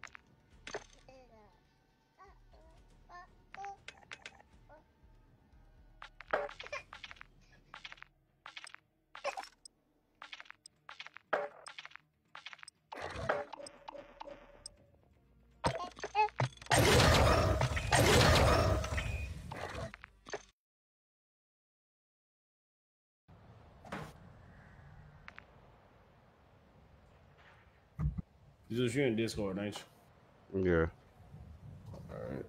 You just you in Discord, ain't you? Yeah. Alright.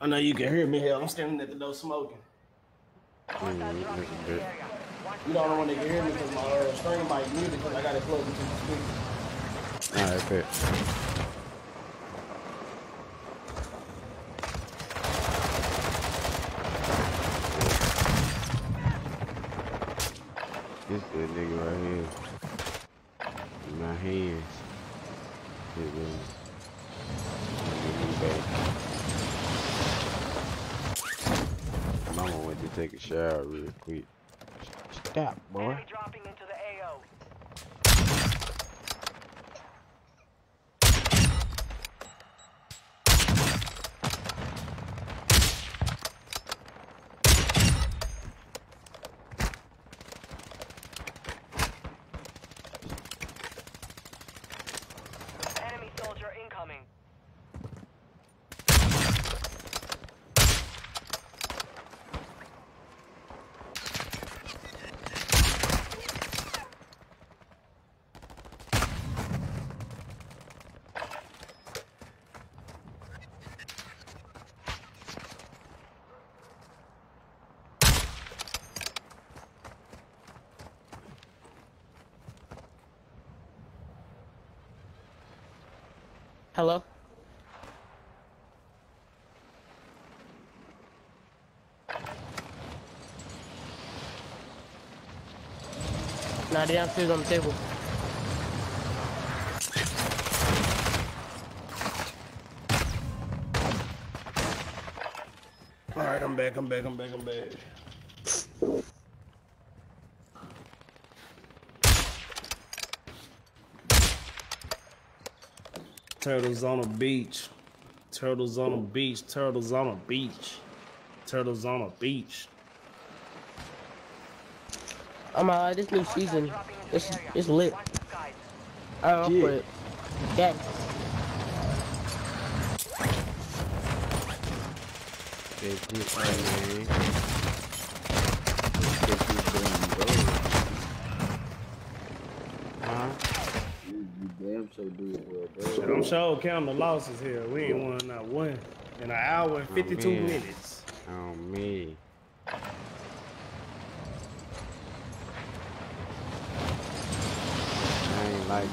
I know you can hear me. Hell, I'm standing at the door smoking. Mm, bit. You don't want to hear me because my uh, stream mic muted because I got it plugged into the speaker. Alright, bet. This good nigga right here. In my hands. Shit, man. Give me back. Mama went to take a shower real quick. Stop, boy. Hello? Nah, they downstairs on the table. All right, I'm back. I'm back. I'm back. I'm back. Turtles on a beach. Turtles on a beach. Turtles on a beach. Turtles on a beach. I'm uh, this new season. Dropping into It's it's lit. Watch the skies. I don't know for. Yeah. They. Huh? You, you damn sure do it well, Shit, bro. I'm sure counting the losses here. We ain't won not one in an hour and 52 man. minutes. Oh me. I ain't like it.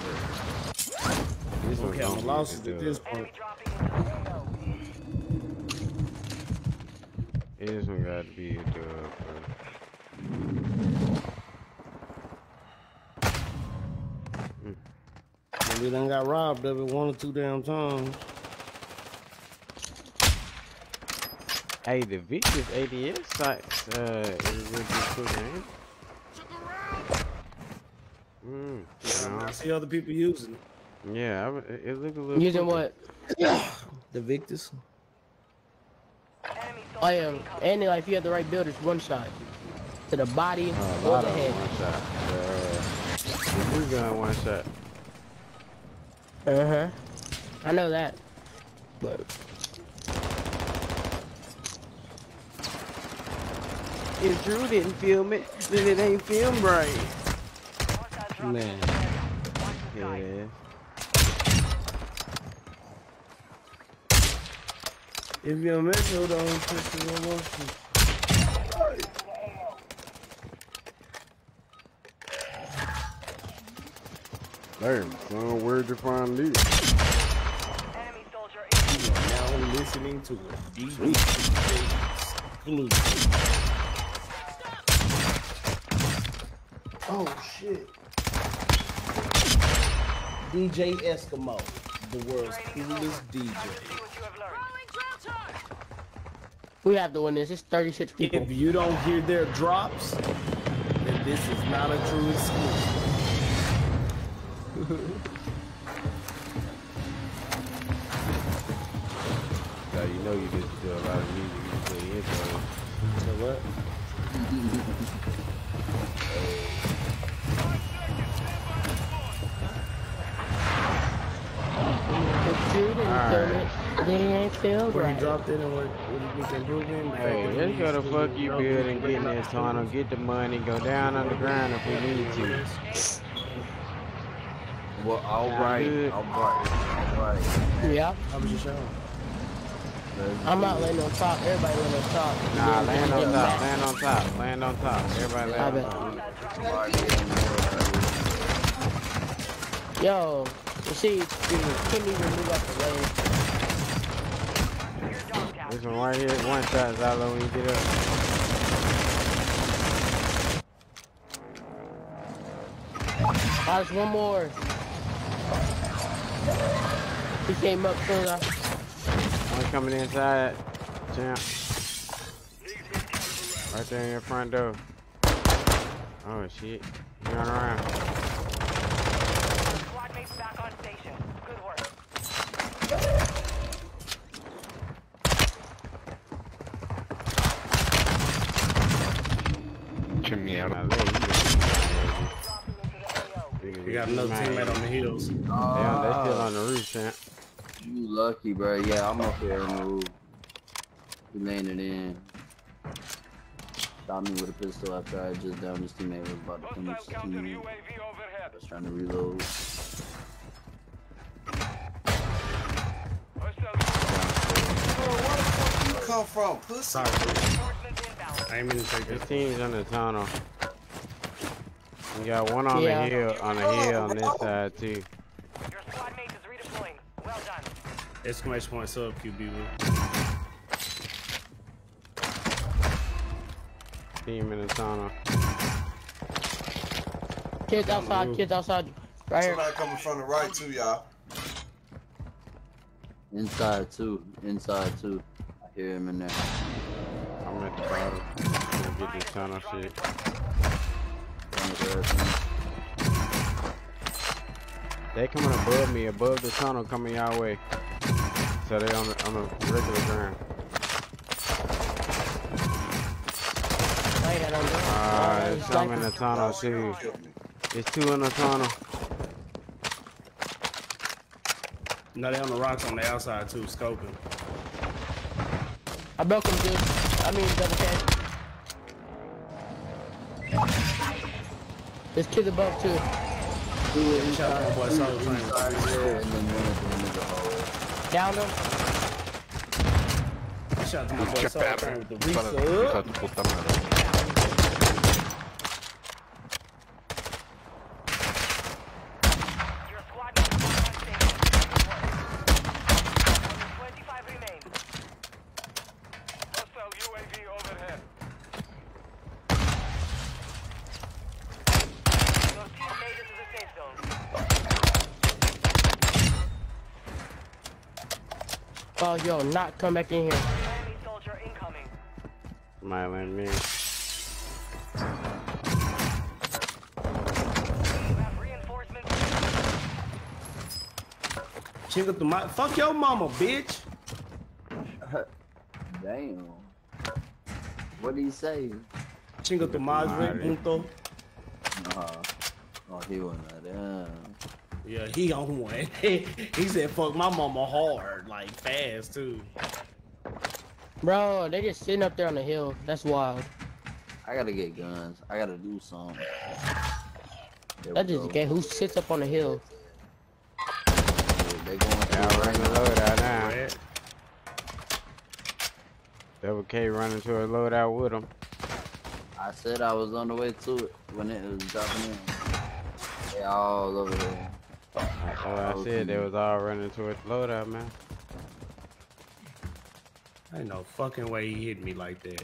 This I'm one counting gonna the losses at this point. Enemy dropping into the AO. This one got to be a dub, bro. And we done got robbed of it one or two damn times. Hey, the Victus ADS sights, uh, is a real good cool game. Mm, I see other people using it. yeah, I, it, it look a little. Using crooked. what? <coughs> The Victus. Enemy Oh soldier and like if you have the right build, it's one shot to the body a or lot the of head. one shot. Uh, the blue gun one shot. Uh huh. I know that, but If Drew didn't film it, then it ain't filmed right. Man. into the area. Watch the skies. Yeah. If you're mental, don't push your emotion. Damn, son, where'd you find this? Enemy soldier You are now listening to a DJ exclusive. Oh shit. DJ Eskimo, the world's coolest DJ. See what you have learned. We have to win this. It's 36 people. If you don't hear their drops, then this is not a true exclusive. <laughs> Yeah, you know you get to do a lot of music. You play intro. So what? The dude in Alright. the they ain't feel Where he right. dropped it and what, what he needs to improve in? the fact Hey, that let's he go to fuck you know, build and get in breaking this tunnel, get the money, go down underground if we need to. Well, all right, good. all right, all right. Yeah. How was your show? I'm not laying on top. Everybody laying on top. Nah, Yeah, land on top, land on top, land on top. Everybody I land bet. on top. Yo, you see, you can't even move up the lane. This one right here, one shot, Zalo, when you get up. Ah, There's one more. He came up soon. I- One coming inside, champ. Right there in your front door. Oh shit, he run around. Squad mates back on station. Good work. Nah, look, you We got another teammate on the heels. Damn, they ah. still on the roof, champ. You lucky, bro. Yeah, I'm up here on the roof. We landed in. Shot me with a pistol after I just downed his teammate was about to finish his teammate. I was trying to reload. Bro, where the fuck you come from, pussy? Sorry, I ain't mean to take This this. team's on the tunnel. We got one on Yeah. the hill, on the hill on this side too. Your squad mate is redeploying. Well done. Exclamation point sub QB. Team in the tunnel. Kids outside, kids outside. Right here. Somebody coming from the right too, y'all. Inside too. Inside too. I hear him in there. I'm at the bottom. Gonna get this tunnel shit. They coming above me, above the tunnel, coming y'all way. So they on the, on the regular ground. Right at him. Ah, Uh, there's some in the tunnel too. It's two in the tunnel. No, they on the rocks on the outside too, scoping. I broke him, dude. I mean, double K. them in the hole. Down him. Shout out to my boy Solid Train with the Hija resub. de tu puta madre. Your squad mate is back on station. Good work. Only 25 remain. Hostile UAV overhead. Your team made it to the safe zone. Oh, yo, not come back in here. Enemy soldier incoming. Might let me. You have reinforcements. Chick up the. Fuck your mama, bitch. <laughs> Damn. What did he say? Chinga tu madre, Madre. punto. Nah. Oh, he wasn't that down. Yeah, he on one. <laughs> he said, fuck my mama hard, like fast too. Bro, they just sitting up there on the hill. That's wild. I gotta get guns. I gotta do something. There That just go. okay. Who sits up on the hill? They going Y'all through bring right the now. load out now. Red. Double K running to a loadout with him. I said I was on the way to it when it was dropping in. They all over there. That's what I said. They was all running towards the loadout, man. Ain't no fucking way he hit me like that.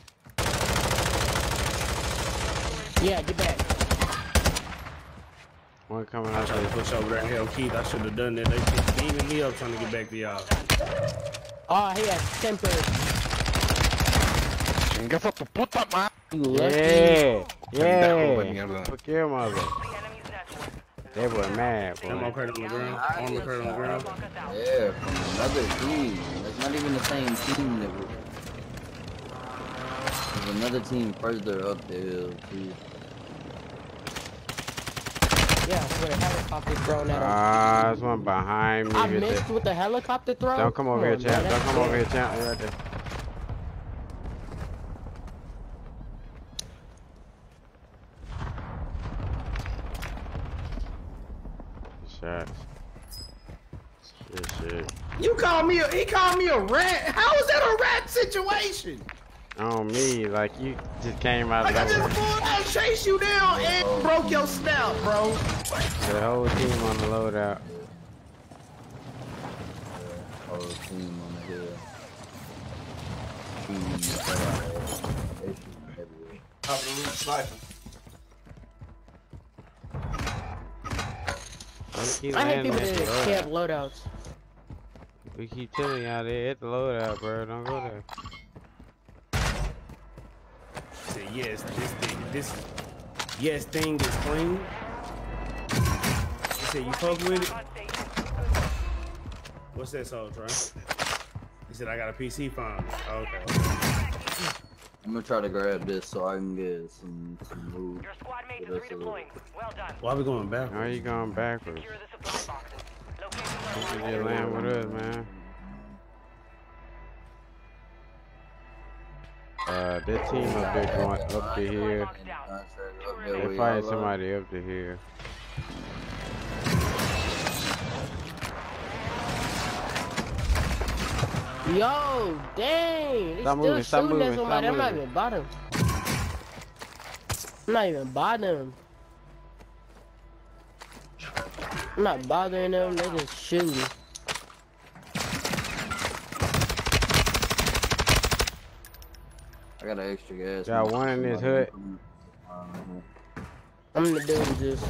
Yeah, get back. One coming I out tried to push over there. Hell, Keith, I should have done that. They just beaming me up trying to get back to y'all. Oh, he has temper. Chingas a tu puta madre. You lucky. Yeah, Pendejo de yeah. Fuck your mother. The enemy's network. They were mad, Ammo boy. crate on the ground. Armor crate on the ground. Lock us out. Yeah, from another team. That's not even the same team that was. There's another team further up the hill, too. Yeah, with a helicopter thrown at him. Ah, there's one behind me. I missed the- with the helicopter throw. Don't come over here, on, champ. bro, Don't come over here, it. champ. Right there. Shots. Good shit. You called me. A, he called me a rat. How is that a rat situation? On me, like you just came out Like I of just pulled out, chased you down, and broke your snout, bro. The whole team on the loadout. Whole team on the hill. Team, they shooting everywhere. Top of the roof sniping. I hate people that camp loadout. loadouts. We keep telling y'all they at the loadout, bro. Don't go there. Say yes, this thing, this yes thing is clean. He said you fuck with it. What's that soul, Trey? He said I got a PC phone. Okay. I'm gonna try to grab this so I can get some, some loot. Your squad mate is That's redeploying. Well done. Why are we going backwards? Why are you going backwards? Secure the supply boxes. Locations You are should land with us, man. Uh, that team up there going up to here. Contract up there They fighting somebody up to here. Yo, dang. They Stop still moving, stop shooting moving, at somebody. I'm not moving. even bottom. I'm not even bothering I'm not bothering them. They just shooting. I got an extra gas. Got mask. one in his hood. I'm gonna do this.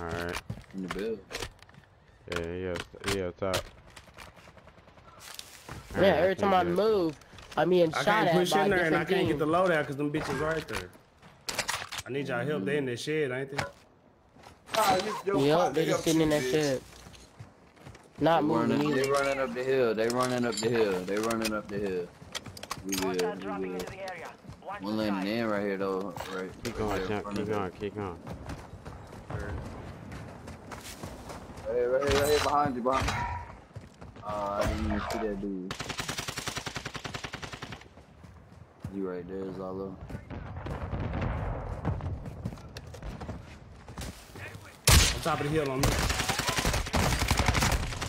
Alright. in the building. Yeah, yeah, yeah, he up top. Yeah, Alright, every time I can't do it. move, I'm being I shot can't push in there and I can't get the teams. loadout because them bitches right there. I need y'all help. They in that shed, ain't they? Yep, they just sitting in that shit. Not They moving running, they either. running up the hill. They running up the hill. They running up the hill. We will. Hostiles We dropping will. into the area. One landing in right here though. Right. Keep right going, there in Keep going, keep going. Right here, right here, right here behind you, behind. Uh, I didn't even see that dude. You right there, Zalo. On top of the hill on me.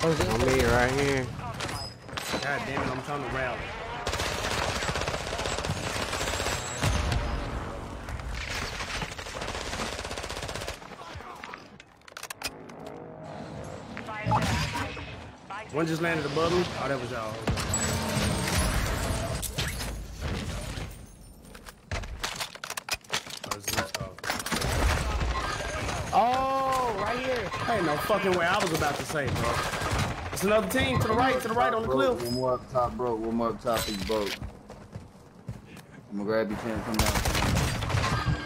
On me right here. God damn it, I'm trying to rally. One just landed above me. Oh, that was y'all. Oh, it's this dog. Oh, right here. Ain't no fucking way I was about to say, bro. It's another team to the right, to the right on the Broke, cliff. One more up top, bro. One more up top, he's broke. I'm gonna grab your can, come down.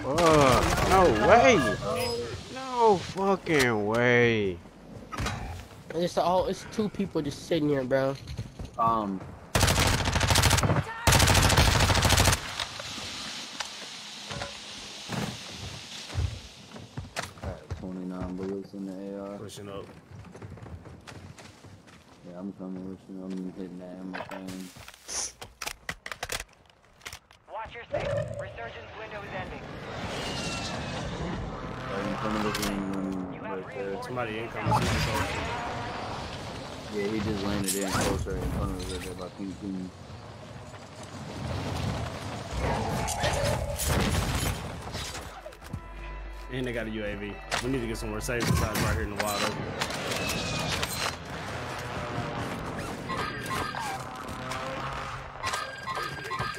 Oh, no way. No fucking way. It's all. It's two people just sitting here, bro. Um. Got 29 bullets in the AR. Pushing up. Yeah, I'm coming with you. I'm hitting that ammo thing. Watch your six. Resurgence window is ending. Right in front of us, You have right there. Somebody incoming. Yeah, he just landed in close right in front of us right there by King King. And they got a UAV. We need to get somewhere safe besides right here in the wild open.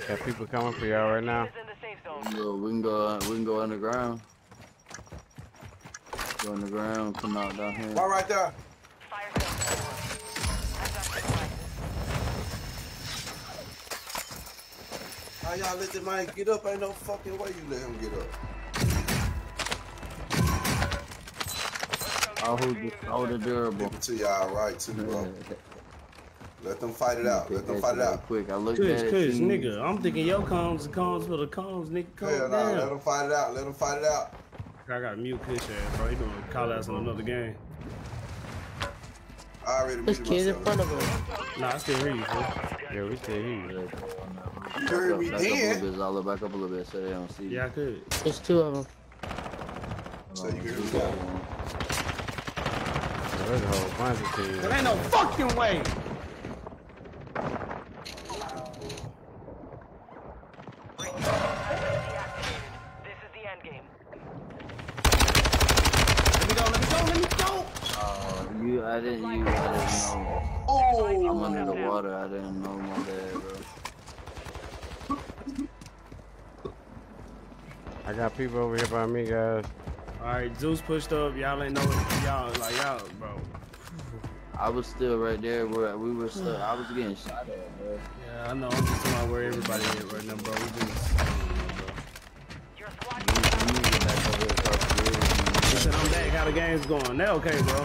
Got people coming for y'all right now. We can go, we can go, we can go underground. Go underground, come out down here. Why right there? How y'all let the man get up? Ain't no fucking way you let him get up. I'll hold the, hold the durable. Give it to y'all right too, bro. Let them fight it out. Let them fight it out. Quick, I looked Kush, at it. Kush, seen- nigga. I'm thinking your cones, the cones for the cones, nigga. Calm Hell no, let them fight it out. Let them fight it out. I got mute Kush ass, bro. He doing call outs on another game. I already There's muted kids in front of him. Nah, I still hear you, fool. Yeah, we still hear you. You heard me Back up a then. little bit, I'll look back up a little bit so they don't see. Yeah, I could. There's two of them. So you hear me Yeah, There's a whole bunch of teams. There ain't no fucking way. This is the end game. Let me go, let me go, let me go. Uh, you, I didn't, you, I didn't know. Oh, I'm under the water. I didn't know my dad, bro. I got people over here by me, guys. All right, Zeus pushed up. Y'all ain't know it. Y'all like y'all, bro. I was still right there where we were still. I was getting shot at, bro. Yeah, I know. I'm just talking about where everybody is right now, bro. We just. I don't know, bro. We, we need to get back over here across the bridge. He said I'm back. How the game's going? They okay, bro.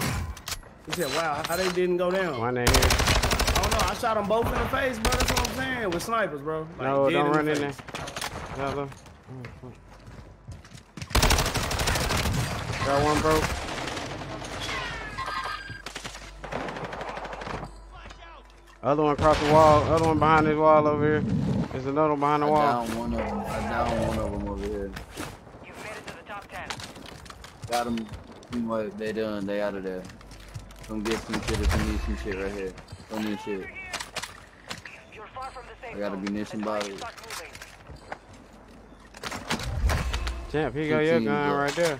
He said, wow, how they didn't go down? One in here. I don't know. I shot them both in the face, bro. That's what I'm saying. With snipers, bro. Like, No, don't the run in there. face. Another. Got one, bro. Other one across the wall. Other one behind this wall over here. There's another one behind the I wall. down one of them. I down one of them over here. You've made it to the top 10. Got them. You know what? They done. They out of there. Come get some shit if you need some shit right here. Don't need shit. You're far from the safe I got a zone. munition That's why bottle. you start. Champ, here go your gun right there.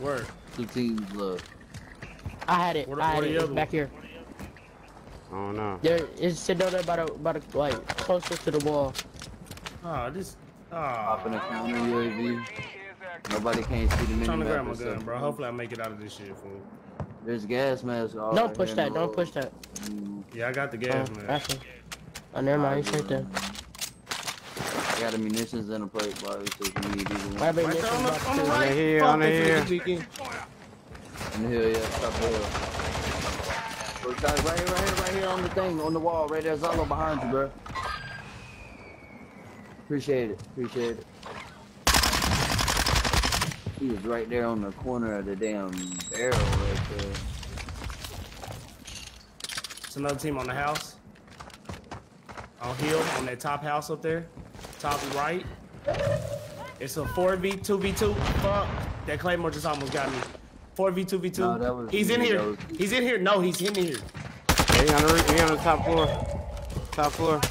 Word. Two teams left. I had it. What- I had are it. the It's other back here. I don't know. There, it's sitting over there by the, by the, like, closer to the wall. Oh, this. Ah. Hop in Oh. a counter UAV. Nobody can't see the I'm trying to mini grab my gun, bro. Hopefully I make it out of this shit, fool. There's gas masks. all Don't right push that. Don't push that. Yeah, I got the Oh, gas, man. actually. Oh, never mind. He's right there. I got the munitions in a plate box so if you need either one. Grab a Right there on the, box on the too. right. On the hill, Fuck, on the they finna hill. get cheeky. In the hill, yeah, top the hill. Bro, guys, right here, right here, right here on the thing, on the wall, right there, Zalo behind you, bro. Appreciate it, appreciate it. He was right there on the corner of the damn barrel right there. It's another team on the house. On hill, on that top house up there. Top right. It's a 4v, 2v2. Fuck. That Claymore just almost got me. 4v, 2v2. No, he's in here. was- He's in here. No, he's in here. He on the he on the top floor. Top floor. Move to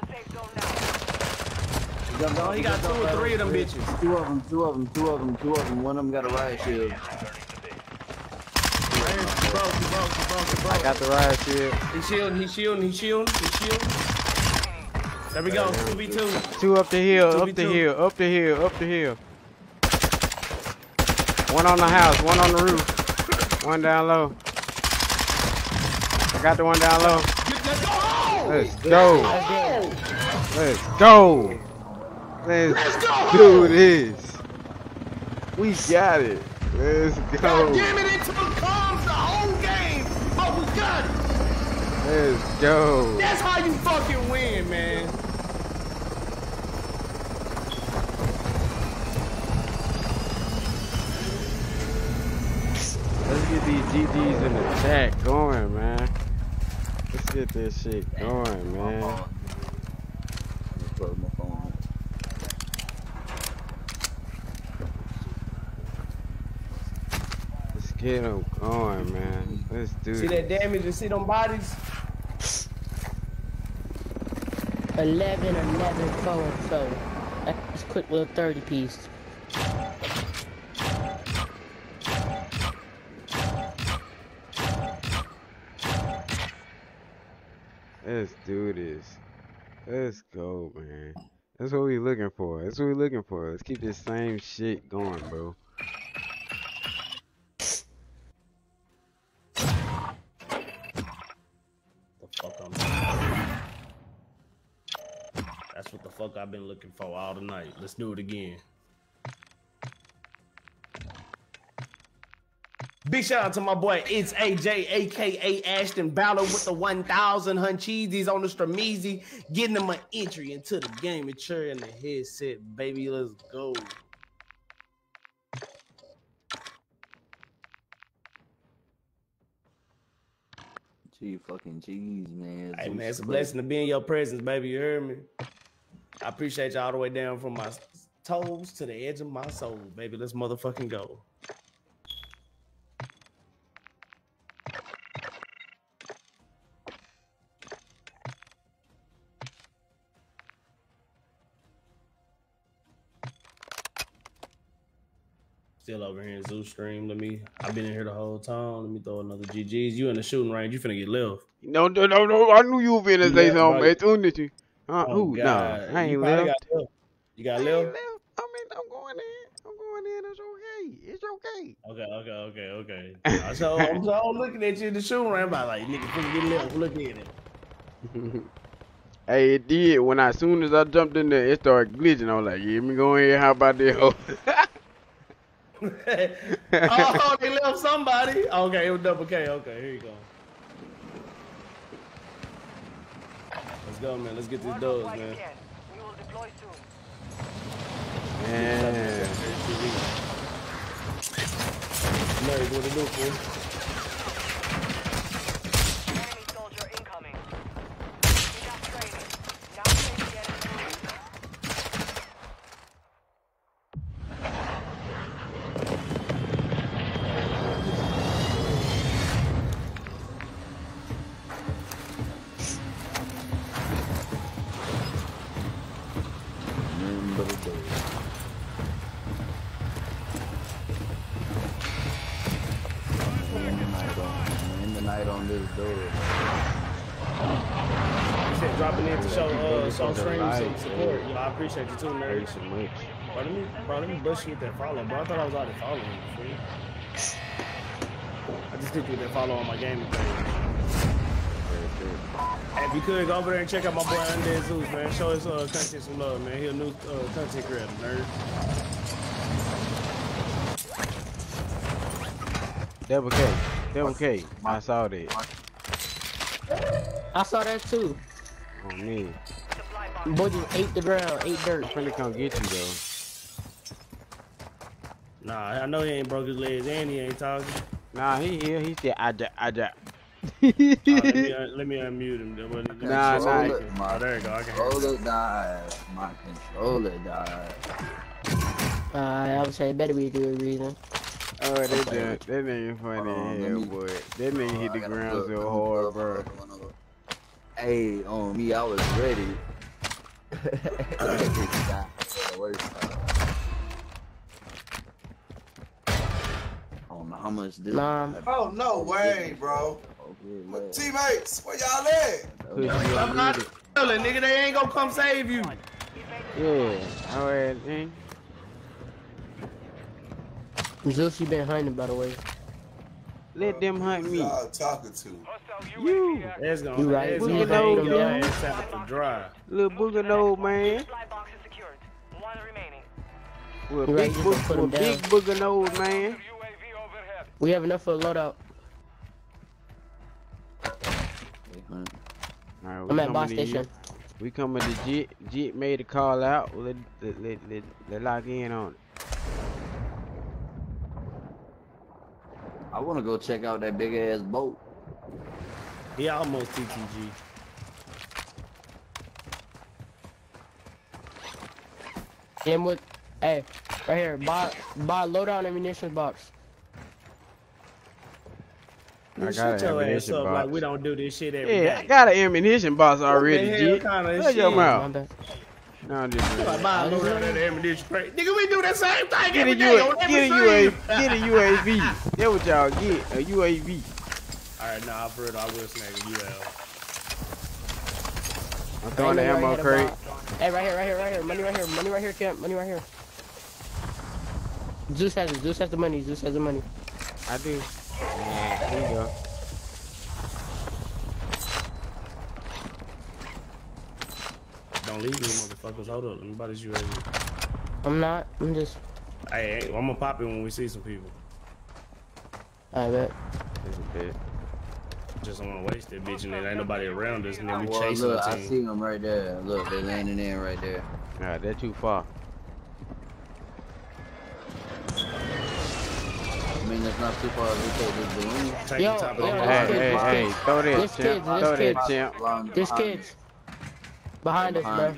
the safe zone now. jumped No, he got two or three of them bitches. Two of them, two of them, two of them, two of them. One of them got a riot shield. I got the riot shield. He's shielding, he's shielding, he's shielding, he's shielding. There we go, 2v2. Two up the hill, Two up the hill, up the hill, up the hill. One on the house, one on the roof, one down low. I got the one down low. Let's go! Let's go. Let's go. Let's do this. We got it. Let's God go. damn it, it took comms the whole game. Oh, we got it. Let's go. That's how you fucking win, man. These GGs in the chat going, man. Let's get this shit going, man. Close my phone. Let's get them going, man. Let's do See this. that damage and see them bodies? 11, 11, 4, and 4. That's a quick little 30 piece. Let's do this. Let's go, man. That's what we looking for. That's what we looking for. Let's keep this same shit going, bro. That's what the fuck I've been looking for all the night. Let's do it again. Big shout out to my boy, it's AJ, aka Ashton Balor with the 1000 Huncheezies on the Strameezy, getting him an entry into the game cherry in the headset, baby. Let's go. Gee, fucking jeez, man. Hey man, it's a blessing to be in your presence, baby. You heard me? I appreciate you all the way down from my toes to the edge of my soul, baby. Let's motherfucking go. Still over here in Zoo Stream. Let me. I've been in here the whole time. Let me throw another GG's. You in the shooting range? You finna get left. No, no, no, no. I knew you were finna say Yeah, something. It's Unity. Uh, Oh? God. Nah, I You ain't probably left. got left. You got I left? left. I mean, I'm going in. I'm going in. It's okay. It's okay. Okay, okay, okay, okay. so I'm so looking at you in the shooting range. I'm like, nigga, finna get left. Look at it. <laughs> Hey, it did. When I, as soon as I jumped in there, it started glitching. I was like, yeah, me go in here. How about this? <laughs> hoe?" <laughs> oh, they left somebody. Okay, it was double K. Okay, here you go. Let's go, man. Let's get these dubs, man. We will deploy soon. Man. Larry, what to do, fool? Appreciate you too, man. Thanks so much. Bro, let me, bro, let me bust you with that follow, bro. I thought I was already following you, fool. I just did with that follow on my gaming page. Hey, if you could, go over there and check out my boy Undead Zeus, man. Show his uh, content some love, man. He a new uh, content creator, nerd. Double K. Double K. I saw that. I saw that too. Oh, man. Boy just ate the ground, ate dirt. Finna come get you, though. Nah, I know he ain't broke his legs and he ain't talking. Nah, he here. He said, I ja, I ja. Oh, let, me, un- <laughs> let me unmute him. then, but- Nah, nah. My Oh, there you go. I can hear you. controller died. My controller died. Uh, I would say it better be a good reason. Oh, that, that, that nigga funny Hold on, as let hell, me- boy. That nigga Oh, hit the ground look, so hard, bro. Hey, on me, I was ready. The worst. I don't know how much this. Nah. Oh, no way, bro. My teammates, where y'all at? Push I'm not it. telling, nigga. They ain't gonna come save you. Yeah. Alright, man. Zeus, you been hunting, by the way. Let uh, them hunt me. Y'all talking to? You. That's gonna, You right. that's We gonna know, hang your yeah. ass out to dry. Little booger nose, man. Supply box is secured. One remaining. With a You right, big, you boog- can put with a him big booger nose, man. We have enough for a loadout. Alright, we I'm at coming boss you. station. We coming to Jit. Jit made a call out. Let, let, let, let, let lock in on it. I want to go check out that big ass boat. He almost TTG. Then with, hey, right here, buy, buy loadout ammunition box. I Shut got an your ammunition up like we don't do this shit every day. Yeah, I got an ammunition box already, hell kind of Shut your mouth. My. No, just Like, buy a load of that ammunition crate. Nigga, we do the same thing Get every a, day on every get a. UAV, get a UAV. That's what y'all get, a UAV. All right, nah, for real, I will snag a UL. I'm throwing the ammo crate. Hey, right here, right here, right here. Money right here. Money right here, champ. Money right here. Zeus has it. Zeus has the money. Zeus has the money. I do. Yeah, here you go. Don't leave me, motherfuckers. Hold up, let me buy this UAV. I'm not. I'm just. Hey, hey, I'm gonna pop it when we see some people. I bet. This is dead. Just don't wanna waste that bitch, and there ain't nobody around us, and then we Well, chasing look, the I see them right there. Look, they're landing in right there. Alright, they're too far. I mean, that's not too far. We take this balloon. Take Yo, the top of yo, the this Hey, kid, hey, this hey, kid. throw that, This champ. kid, this Throw kid. that, champ. Behind- This kid's behind us, bro.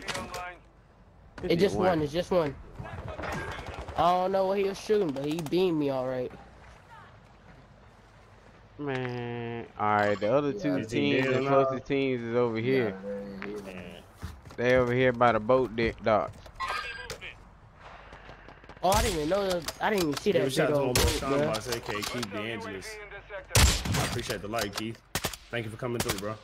It just one. It's just one. I don't know what he was shooting, but he beamed me all right. Man, alright, the other two Yeah, teams, the or not? closest teams is over here. they- they- Man, They over here by the boat deck docks. Oh, I didn't even know. That, I didn't even see Give a that shout big out to my old boy boat, Sean bro. Boss, aka Keith DeAngelis. I appreciate the like, Keith. Thank you for coming through, bro.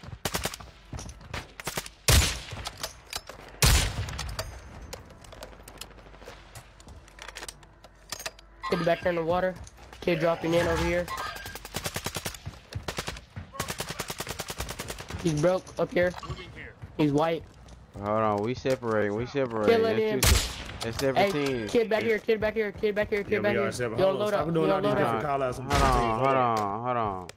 Kid back there in the water. Kid dropping in over here. He's broke up here. He's white. Hold on, we separating, we seperating. Killing him. That's, two, that's separate Hey, teams. kid back here. Kid back here. Kid back here. Kid Yeah, back here. are separate. You Hold load up. Y'all load up. call outs. Hold on, hold on, hold on.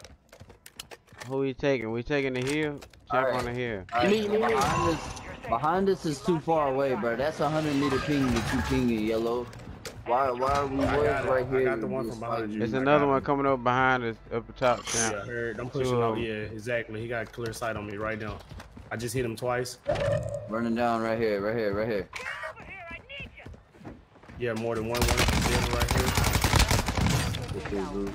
Who we taking? We taking the hill? Check Alright. on the hill. Alright, Me, me, me. Behind us, behind us is too far away, bro. That's a hundred meter ping that you pinging yellow. Why, why are we I boys got it. I got the one from behind you. There's another one coming up behind us, up the top, Yeah, I champ. heard. I'm pushing Two out. of 'em. Yeah, exactly. He got clear sight on me right now. I just hit him twice. Running down right here, right here, right here. Yeah, more than one. One building right here. This is Zeus.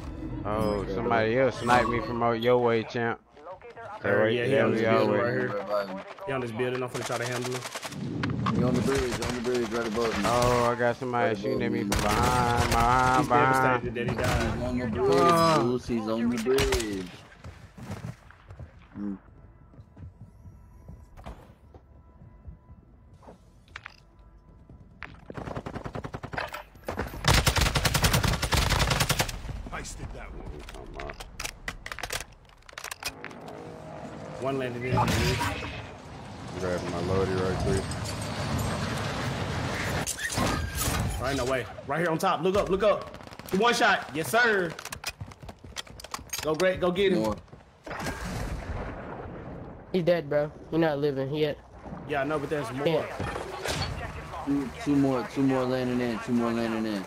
Oh, somebody else sniped me from out your way, champ. Uh, that right yeah, he on we this building right here. Right by him. He on this building. I'm finna try to handle him. He on the bridge, on the bridge, right above. Oh, I got somebody Right shooting at me above from me. behind, behind, He's behind. devastated that he He's on the bridge. Zeus. He's on the bridge. Mm. One landed in. on the roof. Grabbing my loadie right quick. Right in the way. Right here on top. Look up. Look up. One shot. Yes, sir. Go great. Go get him. More. He's dead, bro. He's not living yet. Yeah, I know, but there's more. Can't. Two, two more, two more landing in, two more landing in.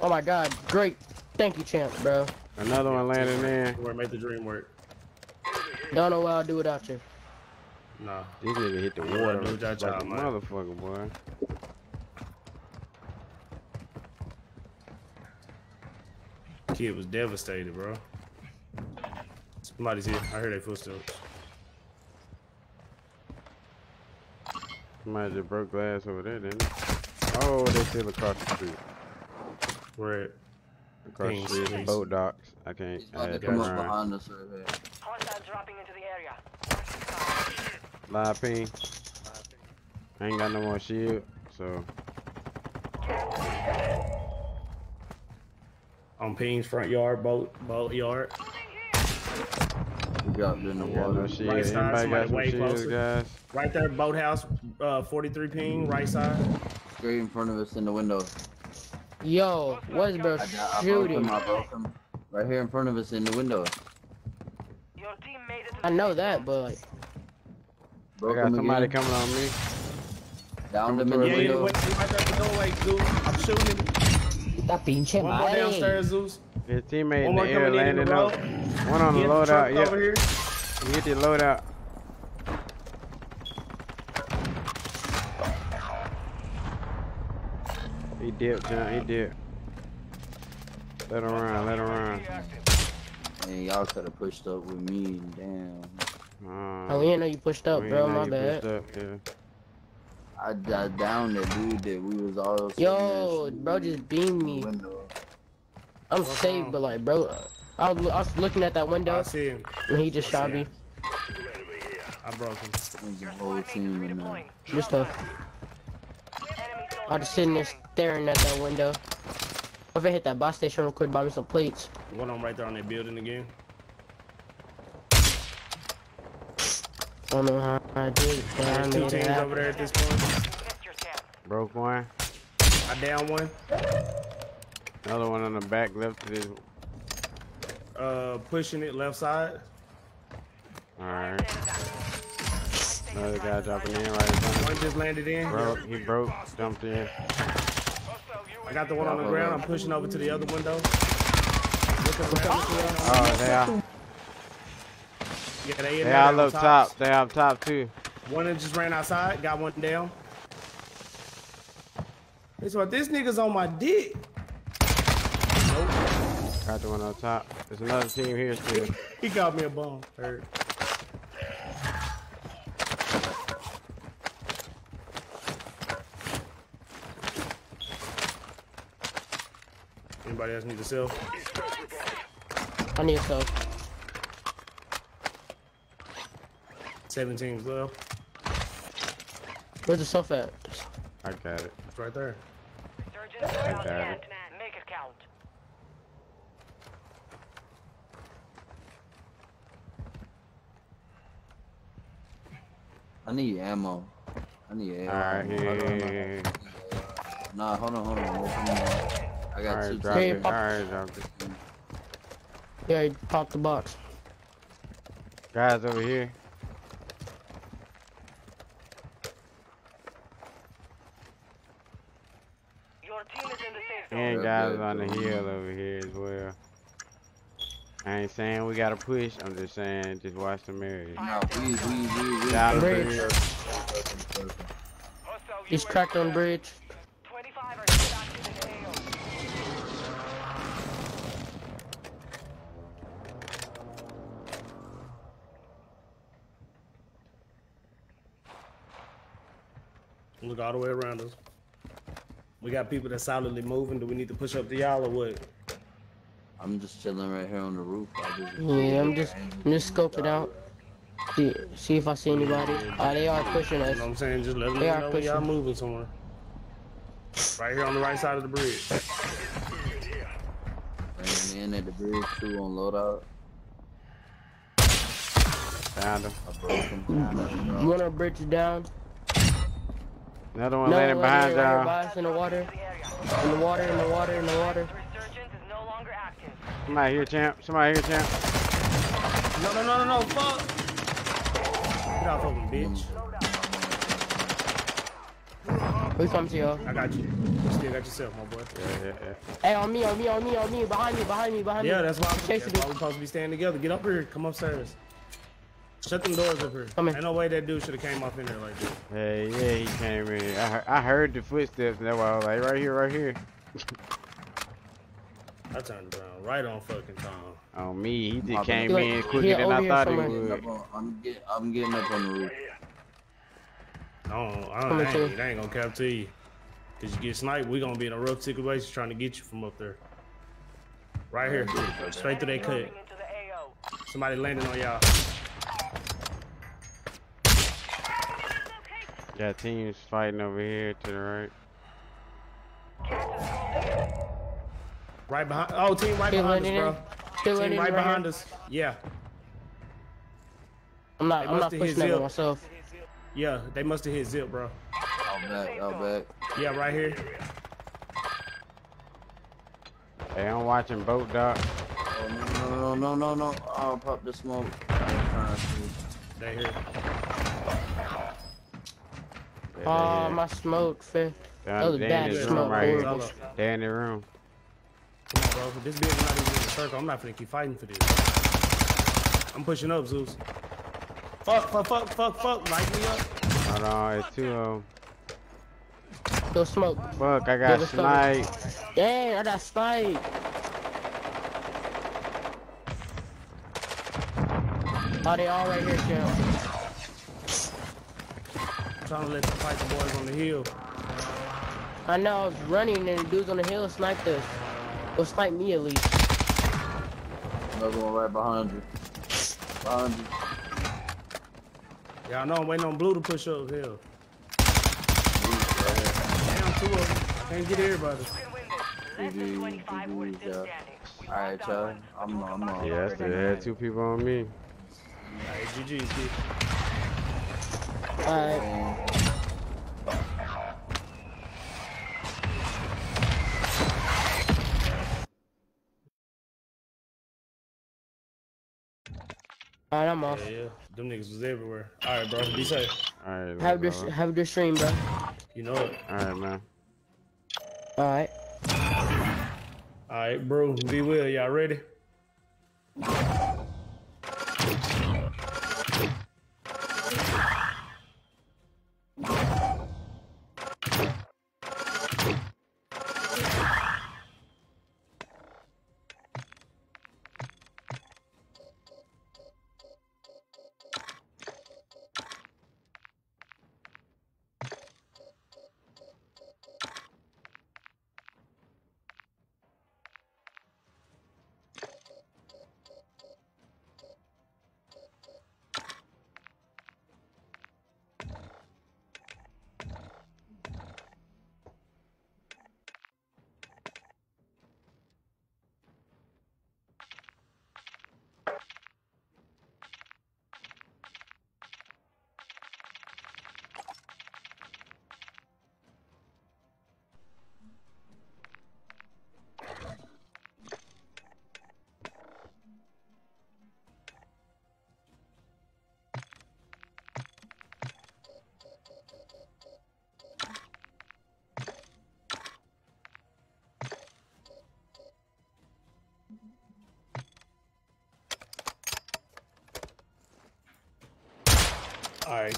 Oh my god. Great. Thank you, champ, bro. Another one landing in. Where make the dream work. Don't know what I'll do without you. Nah. This nigga hit the water do like that a job, motherfucker, boy. Kid was devastated, bro. Somebody's here. I heard their footsteps. Somebody just broke glass over there, didn't they? Oh, they still across the street. Where at? Across Pings, the street, the boat docks. I can't. He's I about to had to come up behind us right here. Hostiles dropping into the area. Live ping. I ain't got no more shield, so On Ping's front yard, boat, boat yard. We dropped in the I got no water. shield. Right side, Anybody got way shields, closer. guys? Right there, boathouse, uh, 43 Ping, right side. Straight in front of us in the window. Yo, what is bro I, got, I broke shooting? I broke him. Right here in front of us in the window. Your team made it I know that, but like, I got somebody again. coming on me. Down him in Coming the Yeah, yeah, window. wait, right there at the doorway, Zeus. I'm shooting him. That pinche One more downstairs, Zeus. His teammate in One more the air coming in in the landing road. up. One on He the hit the truck loadout. Yep. over here. He hit the loadout. He dipped, John. He dipped. Let him run. Let him run. And y'all could have pushed up with me. Damn. Uh, Oh, we didn't know you pushed up, bro. My bad. pushed up, yeah. I, I downed that dude that we was all. Yo, bro just beamed me. window. I'm What's safe, wrong? but like, bro, I was, I was looking at that window. I window see him. and he just shot me. I broke him. There's a whole team in there. Redeploying. Just stuff. Enemy I was sitting there staring at that window. If I hit that buy station real quick, buy me some plates. One of them right there on that building again. Don't know how I did it, but I There's two made it teams over there at this point. Missed your chance. Broke one. I down one. Another one on the back left of this. Uh, pushing it left side. Alright. Another guy dropping in right in front One just landed in. Broke. He broke. Jumped in. I got the one on the ground. I'm pushing over to the other window. Looking around. Oh, they are. Yeah, they in They all up top. They up top too. One that just ran outside. Got one down. It's what this nigga's on my dick. Got the one up top. There's another team here too. <laughs> He got me a bomb. Hurt. Anybody else need to sell? I need some. 17 left. Where's the stuff at? I got it. It's right there. Surgeons I got it. Make it count. I need ammo. I need ammo. Alright, here, Hold on, here, hold here. on. Nah, hold on, hold on. Hold on. I got two Alright, drop Hey, it. pop- Alright, drop it. Yeah, he popped the box. Guys over here. Your team is in the safe zone. And Yeah, guys good, on the hill over here as well. I ain't saying we gotta push. I'm just saying just watch the area. Nah, we, we, we, we. Down Bridge. bridge. He's cracked on bridge. 25 are still active in AO. Look all the way around us. We got people that's solidly moving. Do we need to push up to y'all or what? I'm just chilling right here on the roof. Yeah, I'm just, I'm just scoping out. See, see if I see anybody. Ah, they are pushing You know us. what I'm saying? Just let them They are know when y'all moving somewhere. Right here on the right side of the bridge. Ran in at the bridge too on loadout. Found him. I broke him. One of the bridges down. Another one No, landing right behind here, right here y'all. by us in the water. To the area. In the water, in the water, in the water. The resurgence is no longer active. Somebody here, champ. Somebody here, champ. No, no, no, no, no, fuck! Get off of him, bitch. We come to y'all. I got you. You still got yourself, my boy. Yeah, yeah, yeah. Hey, on me, on me, on me, on me. Behind me, behind me, behind me. Yeah, that's why, I'm, Chase that's the why we supposed to be staying together. Get up here. Come upstairs. Shut them doors up here. Come in. Ain't no way that dude should have came off in there like this. Hey, yeah, he came in. I heard, I heard the footsteps, and that's why I was like, right here, right here. <laughs> I turned around right on fucking time. On me, he My just came bad. in quicker than I thought he would. On- I'm getting, I'm getting up on the roof. I don't, I, don't, I, ain't, I ain't gonna cap to you. Cause you get sniped, we gonna be in a rough situation trying to get you from up there. Right here. Straight to their cut. Moving into the AO. Somebody landing on y'all. Got teams fighting over here to the right. Right behind. Oh, team right Still behind us, landing in? bro. Team right right behind here? us. Yeah, I'm not, They I'm not must have hit pushing that myself. yeah. They must have hit zip, bro. Out back, out back. Yeah, right here. Hey, I'm watching Boat Dock. Oh, no, no, no, no, no, no. I'll pop the smoke. I'm trying to see. They here. Yeah, they Oh, here. my smoke, fifth. That was bad smoke, room right here. They in the room. Come on, bro. This building not even in the circle. I'm not finna keep fighting for this. I'm pushing up, Zeus. Fuck, fuck, fuck, fuck, fuck. Light me up. Hold on, it's two of them. Still smoke. Fuck, I got let's cover. sniped. Dang, I got spiked. Oh, they all right here, champ. Trying to let you fight the boys on the hill. I know I was running and the dudes on the hill sniped us. Or sniped me at least. Another one right behind you. Behind you. Yeah, I know I'm waiting on Blue to push up hill. Damn, two of them. Can't get everybody. GG, GG, yeah. Alright, y'all. I'm, I'm, uh, Yeah, I still had two people on me. Alright, GG, kid. Alright. Alright, I'm off. Yeah, yeah. Them niggas was everywhere. Alright, bro. Be safe. Alright, Have bro. this have this stream, bro. You know it. Alright, man. Alright. Alright, bro. Be well. Y'all ready?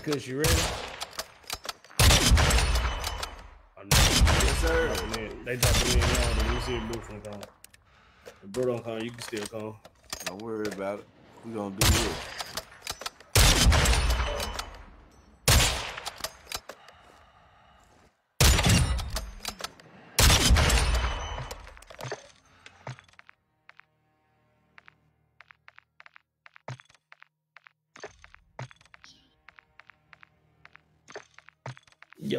Alright, Kush, you ready? No. Yes, sir. They dropping in now. Let me see if Blue finna come. If Bro don't come, you can still come. Don't worry about it. We gonna do this.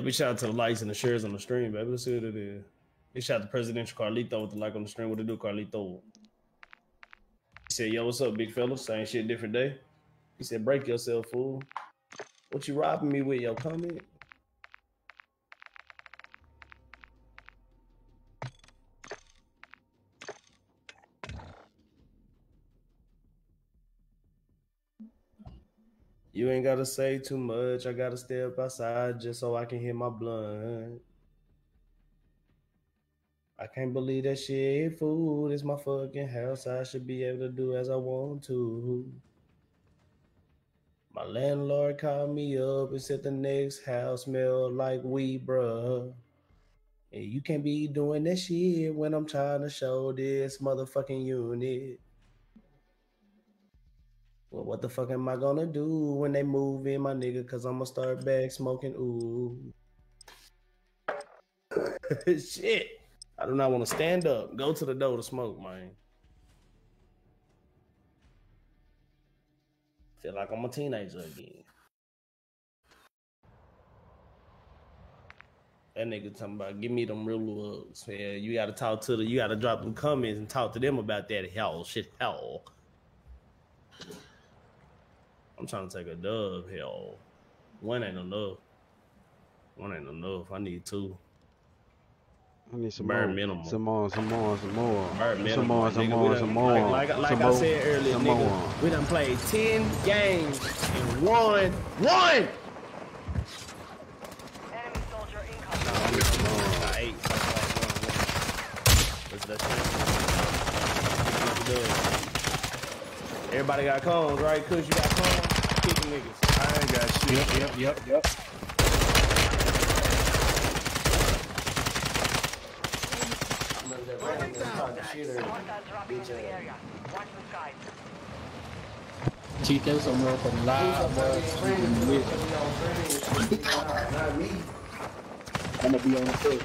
Big shout out to the likes and the shares on the stream, baby. Let's see what it is. Big shout out to Presidential Carlito with the like on the stream. What it do, Carlito? He said, yo, what's up, big fella? Same shit, different day. He said, break yourself, fool. What you robbing me with, your comment? Gotta say too much. I gotta step outside just so I can hit my blunt. I can't believe that shit, Food is my fucking house. I should be able to do as I want to. My landlord called me up and said the next house smell like weed, bruh. And you can't be doing that shit when I'm trying to show this motherfucking unit. Well, what the fuck am I gonna do when they move in, my nigga? Cause I'm gonna start back smoking. Ooh. <laughs> Shit. I do not want to stand up. Go to the door to smoke, man. Feel like I'm a teenager again. That nigga talking about give me them real looks. Yeah, you gotta talk to the you gotta drop them comments and talk to them about that hell shit hell. I'm trying to take a dub, hell. One ain't enough. One ain't enough. I need two. I need some Bare more. minimum. Some more, some more, some more. Bare Some minimum, more, nigga. some We more, done- some more. Like, like, like some I more, said earlier, some nigga, more. we done played 10 games and won one. Enemy soldier incoming. Nah, I need some more. Everybody got cones, right? Cause you got cones. Kick them niggas. I ain't got shit. Yep, yep, yep, yep. Hostiles dropping into the area. Watch the skies. Teach them some motherfucking live, bro. Not me. I'm gonna be on the first.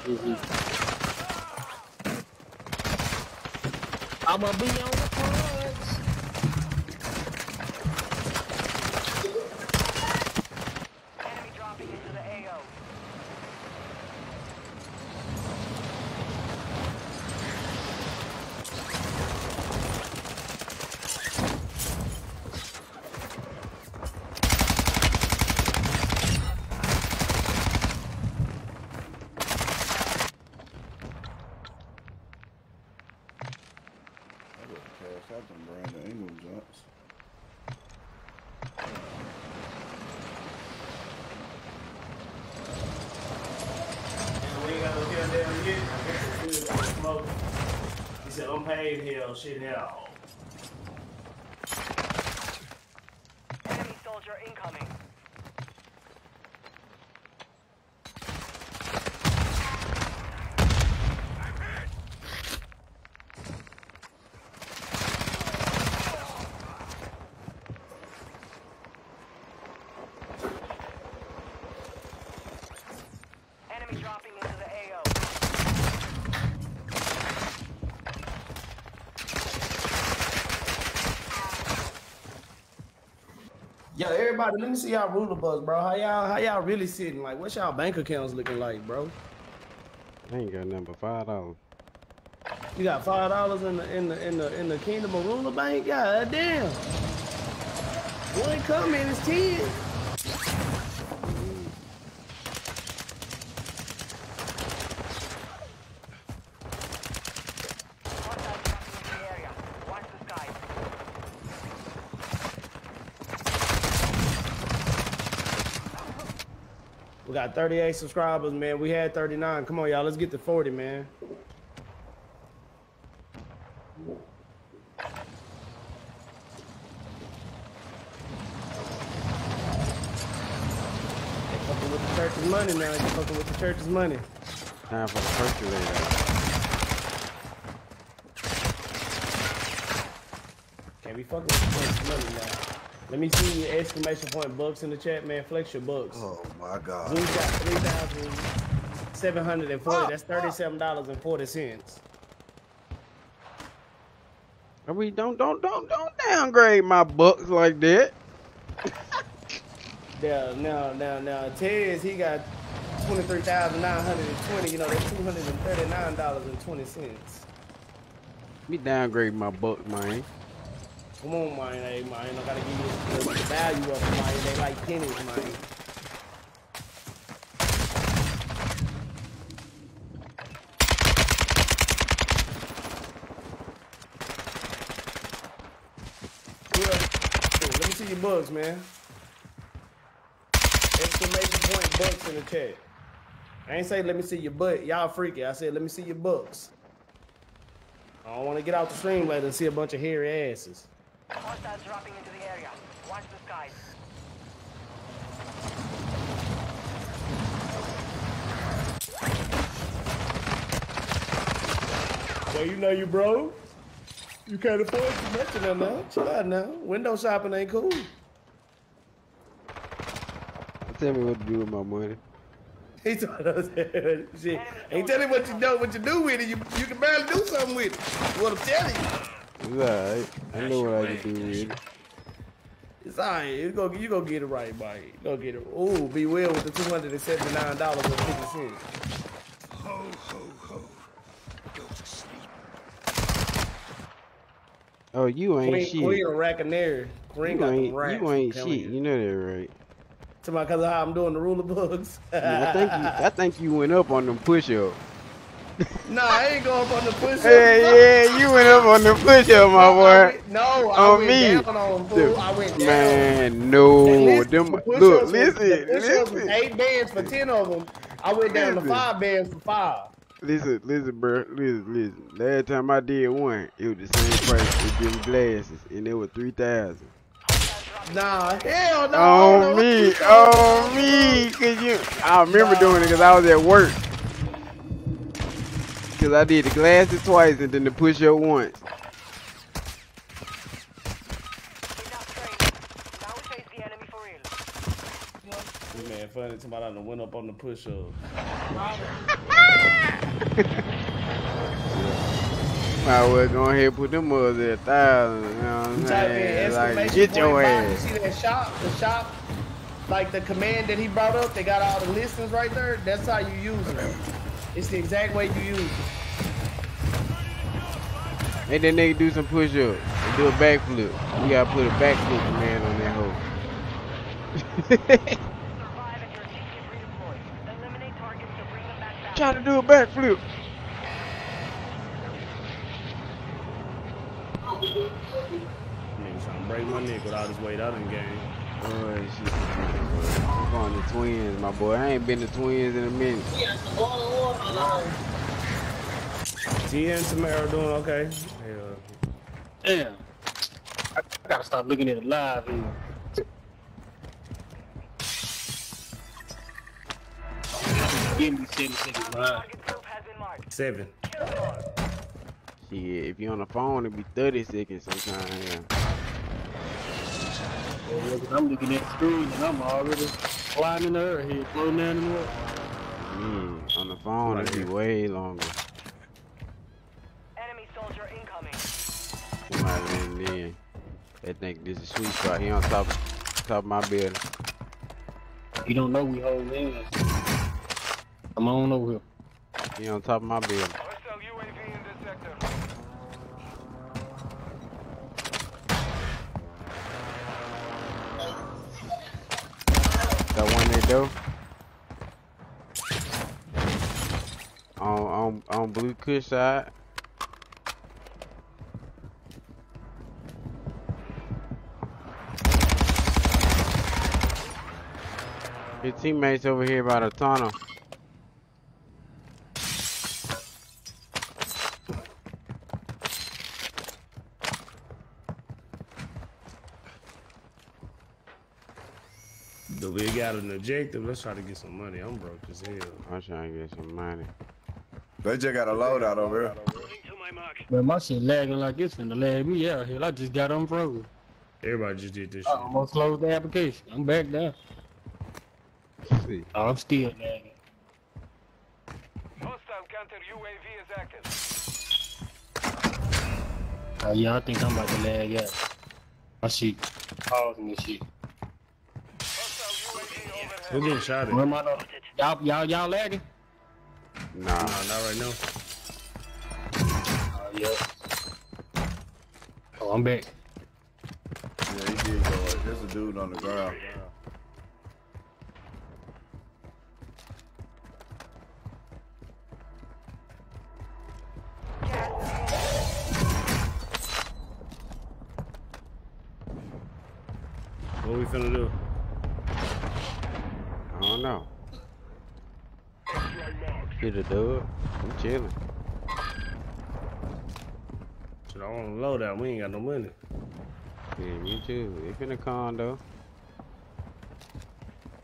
I'm gonna be on the first. Enemy dropping into the AO. I got cash out them Brandon Ingram jumps. We ain't got no hell down yet. I guess it's good. I'm smoking. He said, hell, shit hell. Enemy soldier incoming. Enemy dropping into the AO. Yo, everybody, let me see y'all ruler buzz, bro. How y'all, how y'all really sitting? Like, what's y'all bank accounts looking like, bro? I ain't got nothing but five dollars. You got five dollars in the in the in the in the Kingdom of Ruler Bank? God damn. One coming is ten. Hostiles dropping into the area. Watch the skies. We got 38 subscribers, man. We had 39. Come on, y'all. Let's get to 40, man. Fucking with the church's money now. They fucking with the church's money. Time for the percolator. Can't be fucking with the church's money now. Let me see your exclamation point bucks in the chat, man. Flex your bucks. Oh my God. Zoom's got 3,740. That's $37.40. I mean, don't don't don't don't downgrade my bucks like that. <laughs> Yeah, now, now, now, Tez, he got 23920 You know, that's $239.20. Let Me downgrade my bucks, man. Come on, man. Hey, man. I gotta give you the, value of it, man. They like pennies, man. Who? Let me see your bugs, man. Exclamation point bucks in the chat. I ain't say let me see your butt. Y'all freaky. I said let me see your bucks. I don't want to get out the stream later and see a bunch of hairy asses. Hostiles dropping into the area. Watch the skies. Well, you know you broke. You can't afford to mention that now. Chill out now. Window shopping ain't cool. Tell me what to do with my money. He told us <laughs> shit. Ain't tell him what you know, what you do with it. You you can barely do something with it. What I'm telling you. It's alright. I know what I can do with it. It's alright. You go you go get it right, Mike. You go get it. Ooh, be well with the two hundred and seventy nine dollars and fifty cents. Ho, ho, ho. Go to sleep. Oh, you ain't Queen, shit. Queen of Racconeer. Queen You got ain't, you ain't shit. you. You know that, right? To my cousin, how I'm doing the ruler bugs. I think you, I think you went up on them push-ups. Nah, I ain't going up on the push Hey, yeah, you went up on the push-up, my boy. No, I on me. on fool. I went down. Man, no. Listen, Them, the look, listen, the listen, eight bands for ten of them. I went down to five bands for five. listen, listen, bro. Listen, listen. Last time I did one, it was the same price with them glasses, and it was three thousand. Nah, hell no. on me, on me, cause you. I remember doing it because I was at work. Because I did the glasses twice and then the push up once. Man, funny somebody done went up on the push up. <laughs> I was going ahead and put them others at a thousand, you know what I'm saying? Like, get your ass. You see that shop? The shop like the command that he brought up, they got all the listings right there. That's how you use it. It's the exact way you use it. Make that nigga do some push-ups and do a backflip. We gotta put a backflip command on that hoe. <laughs> Trying to do a backflip. Nigga trying to break my neck with all this weight I done gained. Oh, shit. I'm going to twins, my boy. I ain't been to twins in a minute. Tia and Tamera doing okay. Hell, Damn. I, I gotta stop looking at it live here. Give me seven seconds behind. seven. Shit, if you on the phone, it be 30 seconds sometimes. Yeah. Yeah, 'cause I'm looking at the screen and I'm already flying in the air here, floating down in the water. Mm, on the phone, it'd be way longer. Enemy soldier incoming. Somebody in there. They think this is a sweet spot. He on top, top of my building. You don't know we hold hands. I'm on over here. He on top of my building. Got one they do. On on on blue kush side. His teammates over here by the tunnel. Do we got an objective? Let's try to get some money. I'm broke as hell. I'm trying to get some money. They just got a loadout over here. Man, my shit lagging like it's finna lag me out here. I just got unfrozen. Everybody just did this I shit. almost closed the application. I'm back down. See. Oh, I'm still lagging. Hostile counter UAV is active. Oh, yeah, I think I'm about to lag out. My shit pausing this shit. Who getting shot at? Where am I? Y'all, y'all, y'all lagging? Nah. No, not right now. Oh, yeah. Oh, I'm back. Yeah, he did go. There's a dude on the ground. Get a dub. I'm chilling. Shit, I want to load out. We ain't got no money. Yeah, me too. They in con condo.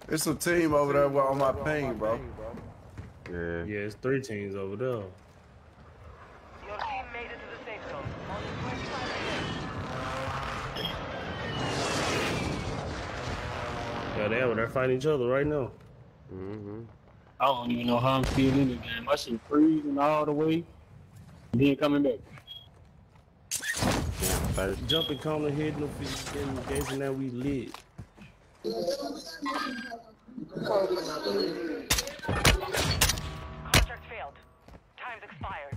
There's some team over there with all my ping, bro. Yeah. Yeah, it's three teams over there. Your team made it to the safe zone. Only 25 Yeah, they over there fighting each other right now. Mm-hmm. I don't even know how I'm feeling in the game. My shit freezing all the way. And then coming back. Damn, thirst. Jumping corner, hitting the feet, and guessing that we lit. Contract failed. Time's expired.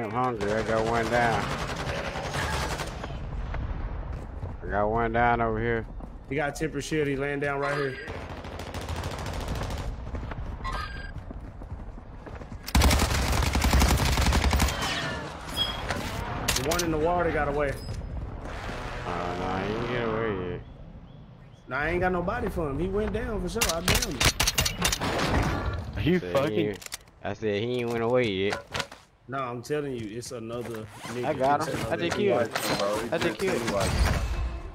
Champ hungry. I got one down. I got one down over here. He got temper shield. He laying down right here. The one in the water got away. Uh, oh, no, he didn't get away yet. Nah, I ain't got no body for him. He went down for sure. I downed him. You Said he fucking. I said he ain't went away yet. No, I'm telling you, it's another nigga. I got him. I another just killed him. I just just killed him.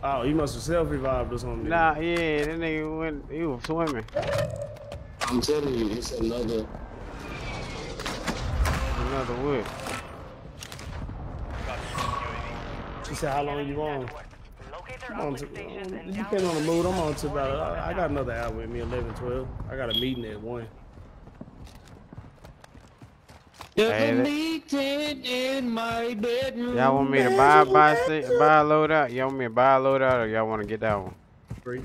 Oh, he must have self-revived or something. Nah, yeah, that nigga went, he was swimming. I'm telling you, it's another another wood. She said, how long you on? I'm on to, um, depending on the mood, I'm on to about, I, I got another hour with me, 11, 12. I got a meeting at 1. There's Hey, a that- meeting in my bedroom. Y'all want me to buy buy si- buy a loadout? Y'all want me to buy a loadout or y'all want to get that one? Free.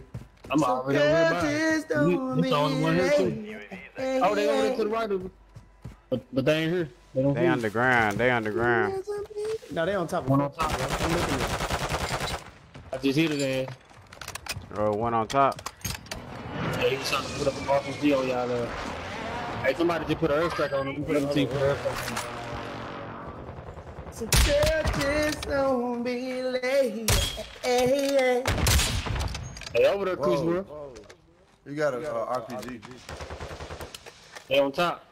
I'm already over there buying. You- you the only one here too. Oh, they over there to the right of. But, but they ain't here. They don't They hear. underground. They underground. No, they on top of One on top. I'm looking at. I just hit it there. Oh, one on top. Yeah, he was trying to put up a RPG on y'all there. Hey, somebody just put an airstrike on him. Put up a T put an airstrike on him. So just don't be late. Hey, Hey, over there, Chris, bro. You got a uh, RPG. They on top.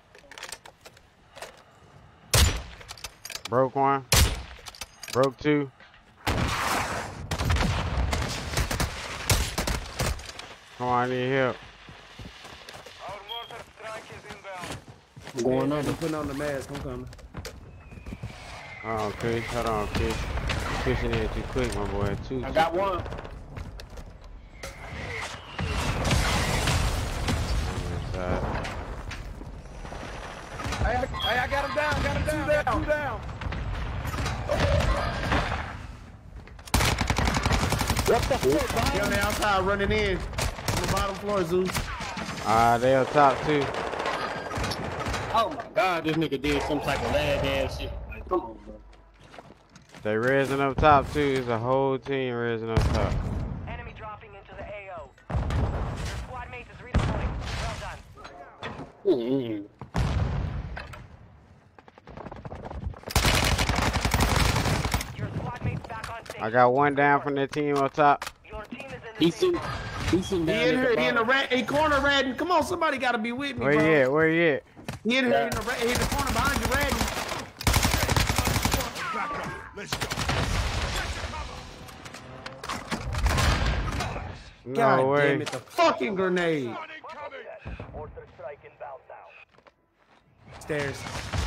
Broke one. Broke two. Come on, I need help. I'm going I'm putting on the mask. I'm coming. Oh, Chris. Hold on, Chris. Pushing it too quick, my boy. Too. I got one. Inside. Hey, I, hey, I got him down. Got him down. Two down. Two down. What the fuck? He on the outside running in. On the bottom floor, Zeus. Ah, they on top too. Oh my god, this nigga did some type of lag ass shit. Like, come on, bro. They raising up top too. It's a whole team raising up top. Enemy dropping into the AO. Your squad mate is redeploying. Well done. Mm-mm. Your squad mate's back on station. I got one down from the team up top. Your team is in the He's safe sitting, he's sitting He in at here. the He in the bottom. rat. He corner ratting. Come on, somebody got to be with me, Where bro. you at? Where you at? He in here in the rat. He in the corner behind you, ratting. Let's go. No God way. damn it, the fucking grenade. One incoming. Mortar strike inbound now. Stairs.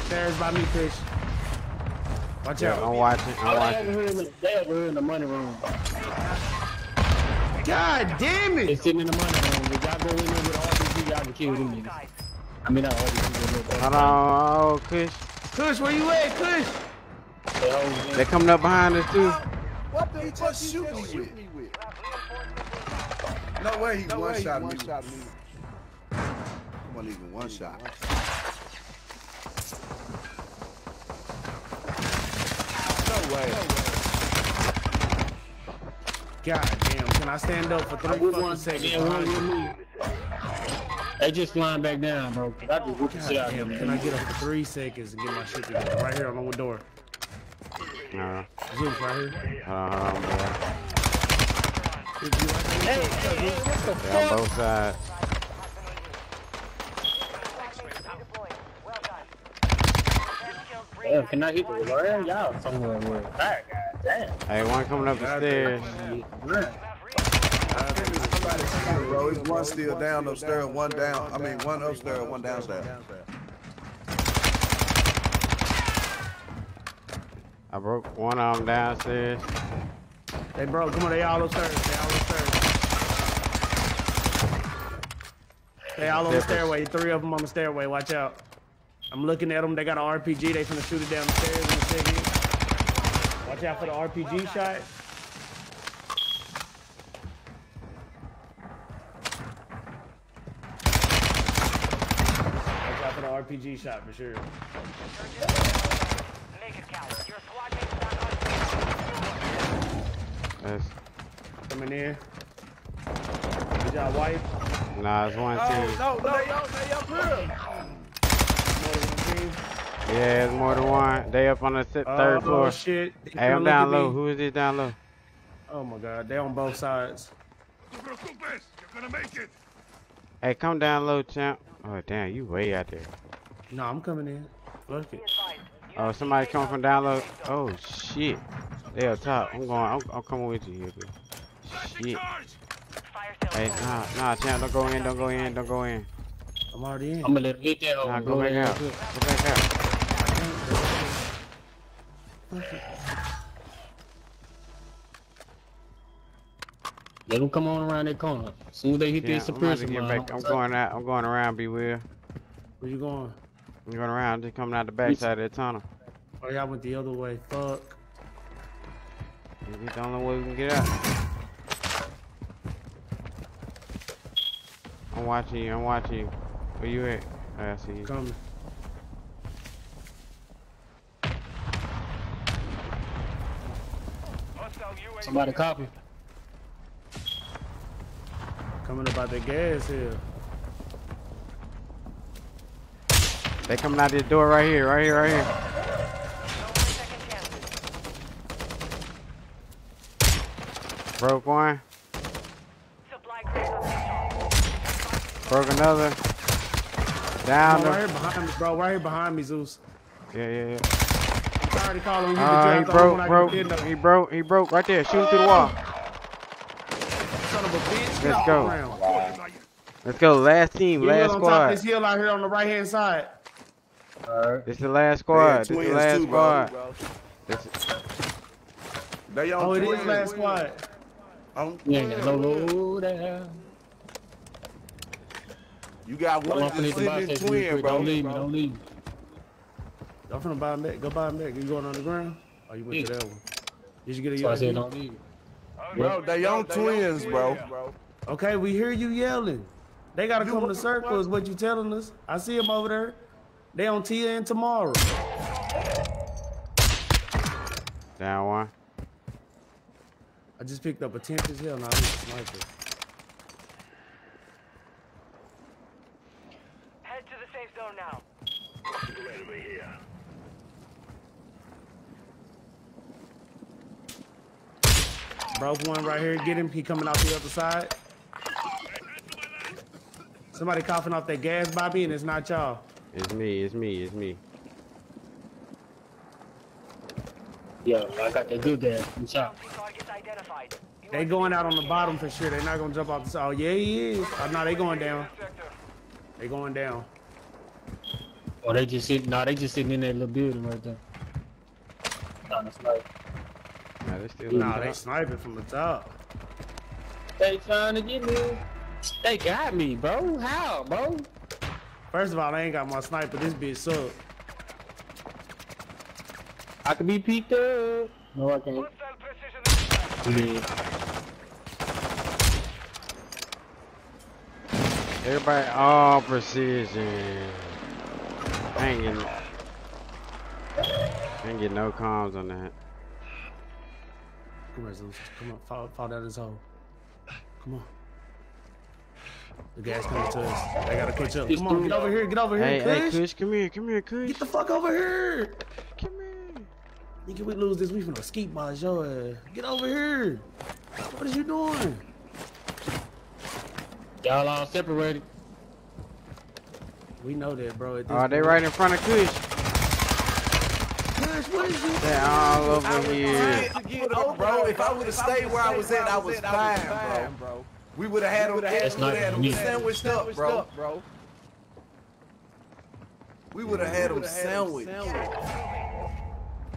Stairs by me, fish. Watch Yeah, out. I'm watching. I'm they watching. over here in the, they over here in the money room. God damn They it. sitting in the money room. If y'all go in there with RPG, y'all can kill them niggas. Guys, I mean, not RPG, but Hold on. Oh, Kush. Kush, where you at, Kush? they hold coming up behind us too. What the fuck shoot me with? No way he one shot me. Shot me. Wasn't even one shot. No way. God damn. Can I stand up for three fucking want seconds? yeah, one behind with you? me. They just flying back down, bro. I just whooped the shit out God damn. them. Can I get up for three seconds and get my shit together? Right here on the door. No. Zeus, right here. Hold on, hold on, boy. If you like me, Hey, hey, hey, what the They on both sides. redeploying. Well done. Ten Yeah, can I hit the wire? Y'all somewhere with that guy. Damn. Hey, one coming up the stairs. Bro, it's one still down upstairs, one down. I mean, one upstairs, one downstairs. I broke one of them downstairs. Hey, bro, come on. They all upstairs. They all upstairs. They all on the stairway. Three of them on the stairway. Watch out. I'm looking at them. They got an RPG. They finna shoot it down the stairs in a second. Watch out for the RPG shot. Watch out for the RPG shot for sure. Make it count. Your squad mate's back on station. That's, Coming in. Good job, wife. nah, it's one oh, team. no, no, they up, they up here. More than one Yeah, it's more than one. They up on the oh, third oh, floor. shit. They Hey, I'm down low. me. Who is this down low? Oh my god, they on both sides. No te preocupes. You're gonna make it. Hey, come down low, champ. Oh, damn, you way out there. No, I'm coming in. Fuck it. Oh, somebody coming from down low. Oh, shit. They up top. I'm going. I'm, I'm coming with you here. Shit. Hey, nah, nah, champ, don't go in, don't go in, don't go in. I'm already in. I'm gonna let him hit that Nah, hole. go back out. Go back out. Let them come on around that corner. As soon as they hit Yeah, this I'm, suppressor line, back. I'm going out. I'm going around. Be will. Where you going? I'm going around. Just coming out the backside of the tunnel. Oh, y'all went the other way. Fuck. It's the only way we can get out. I'm watching you. I'm watching you. Where you at? Oh, I see you. Coming. somebody copy. Coming about the gas here. They coming out this door right here. Right here. Right here. Broke one. Broke another. Down. Bro, right here behind me, bro. Right here behind me, Zeus. Yeah, yeah, yeah. I already called him. You Uh, he can broke, broke, he broke, he broke right there. Shoot him through the wall. Son of a bitch. Let's go. the. Let's go. Last team, You last on top of squad. this hill out here on the right hand side. All right. This the last squad. This the last too, bro. squad. This- They on Oh, it is last squad. On You ain't got low down. You got I'm one off in just this box sitting section twin, bro. Don't leave me, don't leave me. Y'all finna buy him back. Go buy him back. You going on the ground? Oh, you went to that one. Did you get a So I said UAV? don't leave me. Oh, bro, they on twins, bro. Okay, we hear you yelling. They gotta You come to what- circle is what you telling us. I see them over there. They on TN tomorrow. Down one. I just picked up a 10th as hell. Now I need a sniper. Head to the safe zone now. Broke one right here. Get him. He coming out the other side. Somebody coughing off that gas, Bobby, and it's not y'all. It's me. It's me. It's me. Yo, I got that good gas. I'm shot. Targets identified. They going out on the bottom for sure. They not gonna jump off the side. Oh yeah, he is. Oh no, they going down. They going down. Oh, they just sitting. Nah, they just sitting in that little building right there. Nah, that's like Nah, they still. Nah, they sniping from the top. they trying to get me. They got me, bro. How, bro? First of all, I ain't got my sniper. This bitch suck. I could be peeked up. No, I can't. Yeah. Everybody, all precision. I ain't getting, I ain't getting no comms on that. Come on, Zeus. Come on, fall, fall down this hole. Come on. The gas coming to us. They gotta catch up. Come on, get over here. Get over here, hey, Kush. Kush, come here, come here, Kush. Get the fuck over here. Come here. Nigga, we lose this. We finna skeet by your. Get over here. What is you doing? Y'all all separated. We know that, bro. At this Oh, they right in front of Kush. Kush, what is you They all over here. Oh, bro, if I would have stayed where I was at, I was fine, bro. We would have had them, we That's would have not had them me. sandwiched up, bro. We would have had them sandwiched.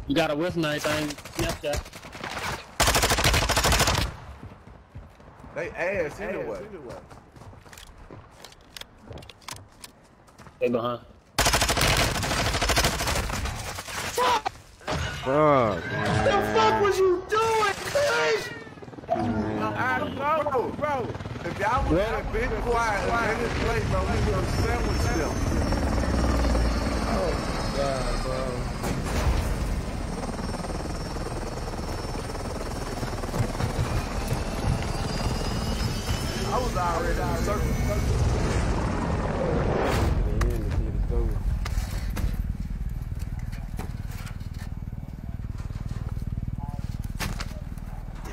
You got a West night thing. Snapchat. They ass anyway. They behind. Fuck, the fuck was you doing, Kush? I know, bro. If y'all would have been quiet in this place, bro, we would have sandwiched them. Oh, God, bro. I was already in the circle.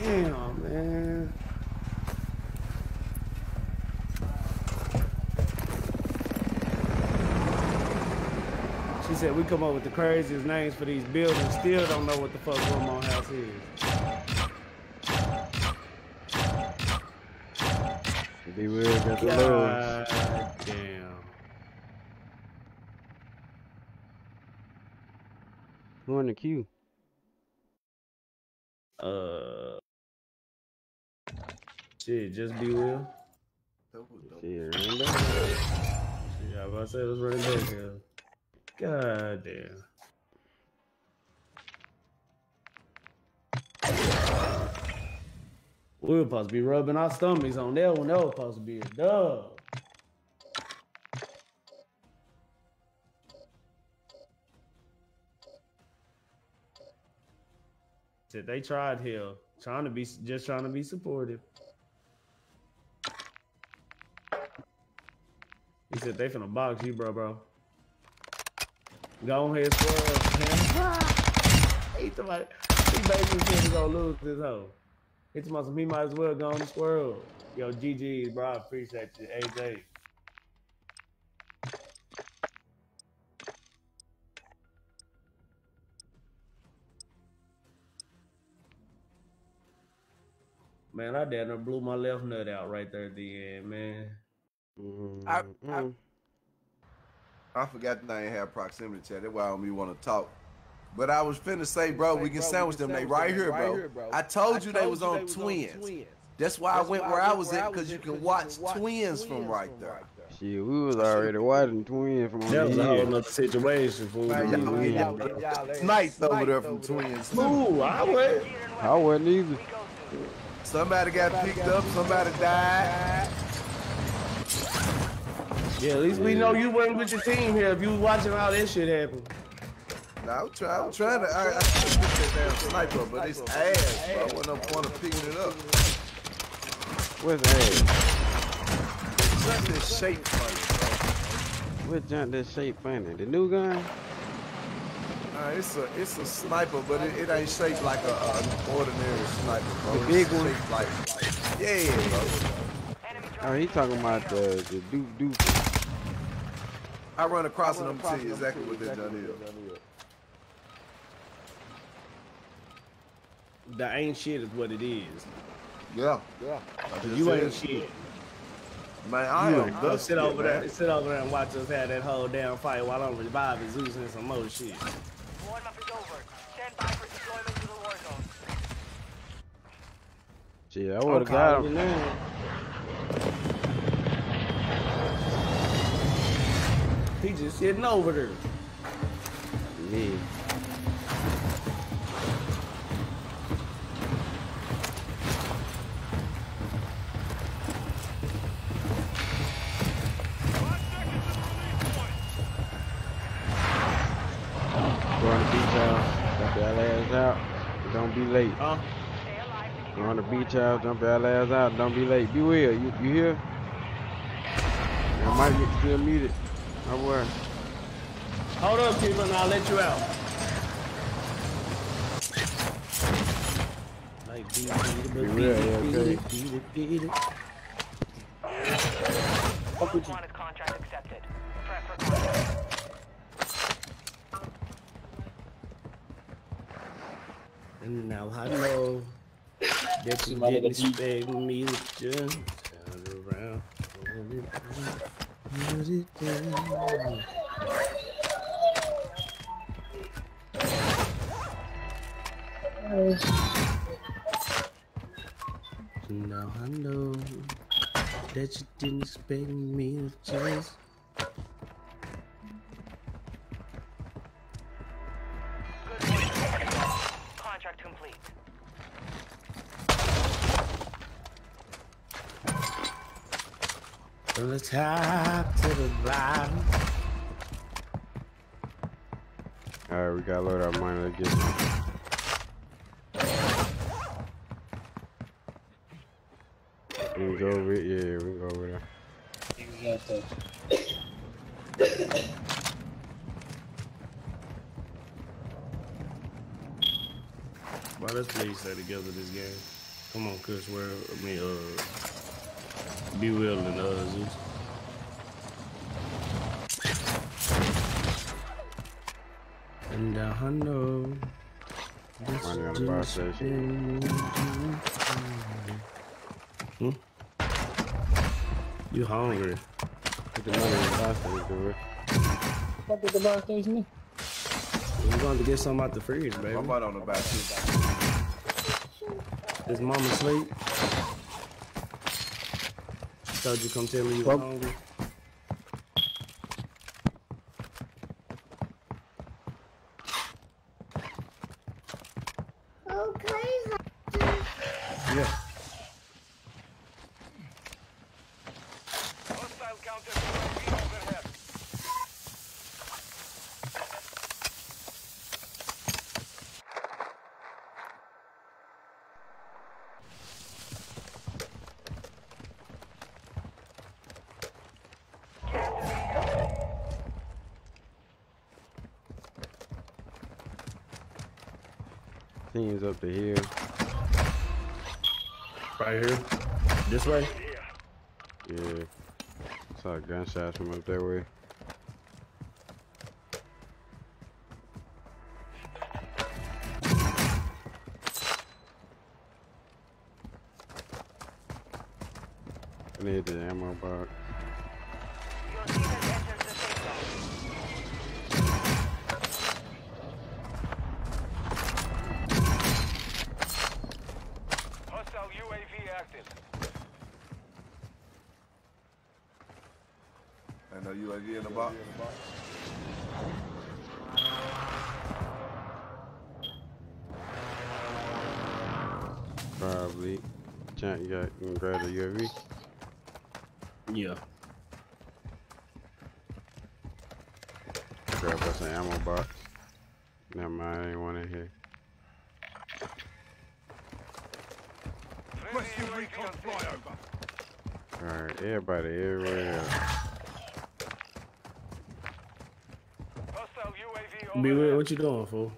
Damn, man. She said we come up with the craziest names for these buildings. Still don't know what the fuck Wilmot House is. Be weird, got the lose. God damn. Who in the queue? Uh, shit, just be real. Shit, remember? Shit, I was about to say let's run it back here. God damn. We were supposed to be rubbing our stomachs on that one. That was supposed to be a dub. Shit, they tried hell, trying to be just trying to be supportive. He said they finna box you, bro, bro. Go ahead, squirrel. <laughs> he somebody, he basically said he's gonna lose this hoe. He told me he might as well go on the squirrel. Yo, GG, bro, I appreciate you. AJ. Man, I damn near blew my left nut out right there at the end, man. Mm-hmm. I, I, mm-hmm. I forgot that I ain't have proximity chat. That's why I don't even want to talk. But I was finna say, bro, we can sandwich them. They right here, bro. I told you they was on twins. That's why I went where I was at because you can watch twins from right there. Shit, we was already watching twins from That was a whole here. nother situation for me. Sniped over there from twins. Ooh, I would. I wasn't either. Somebody got picked up. Somebody died. Yeah, at least we know you weren't with your team here if you was watching all this shit happen. Nah, I'm trying. I'm trying to. I, I should pick that damn sniper, but it's ass, bro. Wasn't no point of picking it up. What's that? Such this shape funny, What junk that shape funny? The new gun? bro. Nah, it's a it's a sniper, but it, it ain't shaped like a, a ordinary sniper, bro. The big It's one? shaped Like, yeah, bro. Oh, he talking about the the doop doop. I run across them to tell you exactly what that gun is. The ain't shit is what it is. Yeah, yeah. You ain't shit. Man, I You am Go sit shit, over there, man. sit over there and watch us have that whole damn fight while I'm reviving Zeus and some more shit. Warm up is over. Stand by for deployment to the war zone. Shit, I would have got him. He just sitting over there. Yeah. Go on the beach house, jump your ass out, don't be late. Huh? Go on the beach house, jump your ass out, don't be late. Be well, you, you here? I might get still muted. I worry. Hold up, people, and I'll let you out. Like, beat it, beat it, beat it, beat it, beat it. Wanted contract accepted. Prep for combat. And now I know that you didn't expect me to just turn around. Now I know that you didn't expect me to just. Contract complete. From the top to the bottom. Alright, we gotta load our money. Let's get. We can go over it. Yeah, we can go over there. Well, let's please stay together this game. Come on, Kush. Where I mean, uh, be willing, Zeus. And I know. that Money you on the bar didn't station. expect me to- Hmm? You hungry? Put the money in the bar station, do it. Fuck with the bar station. We going to get some out the fridge, baby. I'm right on the back. too. His mama sleep. Told you come tell me you were hungry. Yeah. Hostile counter UAV overhead. Teams up the hill. Right here. This way. Yeah. Saw gunshots from up that way. I need the ammo box. Everybody everywhere. Hostile UAV Be overhead. real, what you doing, fool?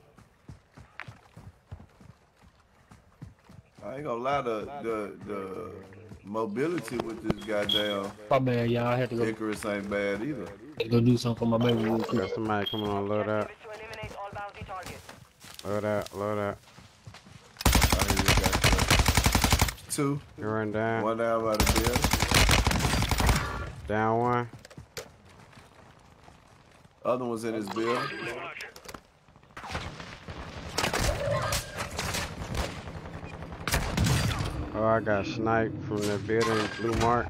I ain't gonna lie, the the the mobility with this goddamn My bad, y'all. I had to go, Icarus ain't bad either. had to go do something for my baby real quick. Got somebody coming on, load out, Objective is to eliminate all bounty targets. load out, load out. I you got that. Two, You run down, one down by the bill. Down one. Other one's in his bill. Oh, I got sniped from the building, blue mark.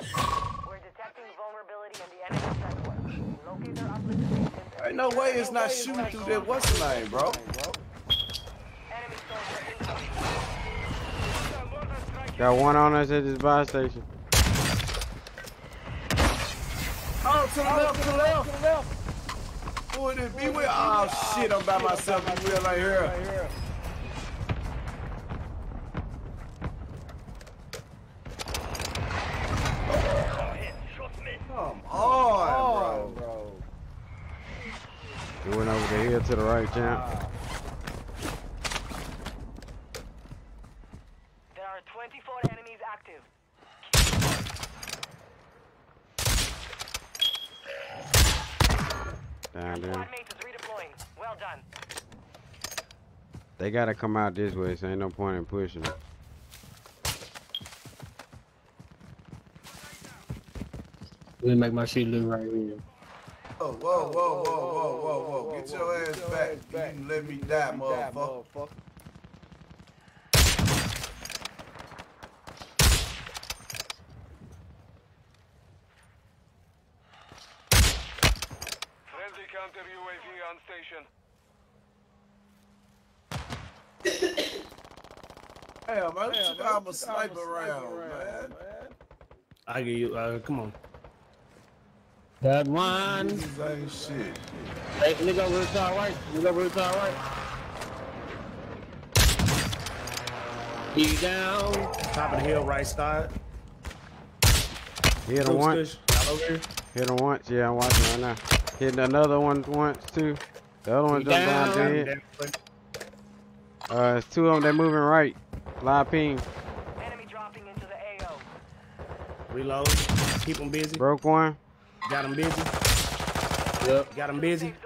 We're detecting vulnerability in the enemy's network. Locate their uplink stations and Ain't no way it's not shooting through that. What's the name, bro? enemy soldier incoming. Got one on us at this buy station. Oh, to the left, to the left, to the left. Who? Be with. Oh shit, I'm by myself. Be real right here. Come on, bro. He went over the hill to the right, champ. There are 24 enemies active. Down there. Squad mates is redeploying. Well done. They gotta come out this way, so ain't no point in pushing them. Let me make my shit look right here. Whoa, whoa, whoa, whoa, whoa, whoa, whoa. Get your ass back. You let me die, motherfucker. Friendly counter UAV on station. Damn, man. Damn, I'm a sniper round, man. I give you. Uh, come on. That one. This ain't shit. Hey, look over to the top right. Look over to the top right. He down. Top of the hill, right side. Hit him Cooks once. Y'all over here. Hit him once. Yeah, I'm watching right now. Hitting another one once too. The other one He jumped down down. dead. Uh, it's two of them. They're moving right. Live ping. Enemy dropping into the AO. Reload. Keep them busy. Broke one. Got them busy. Yep. Got them busy. Safe.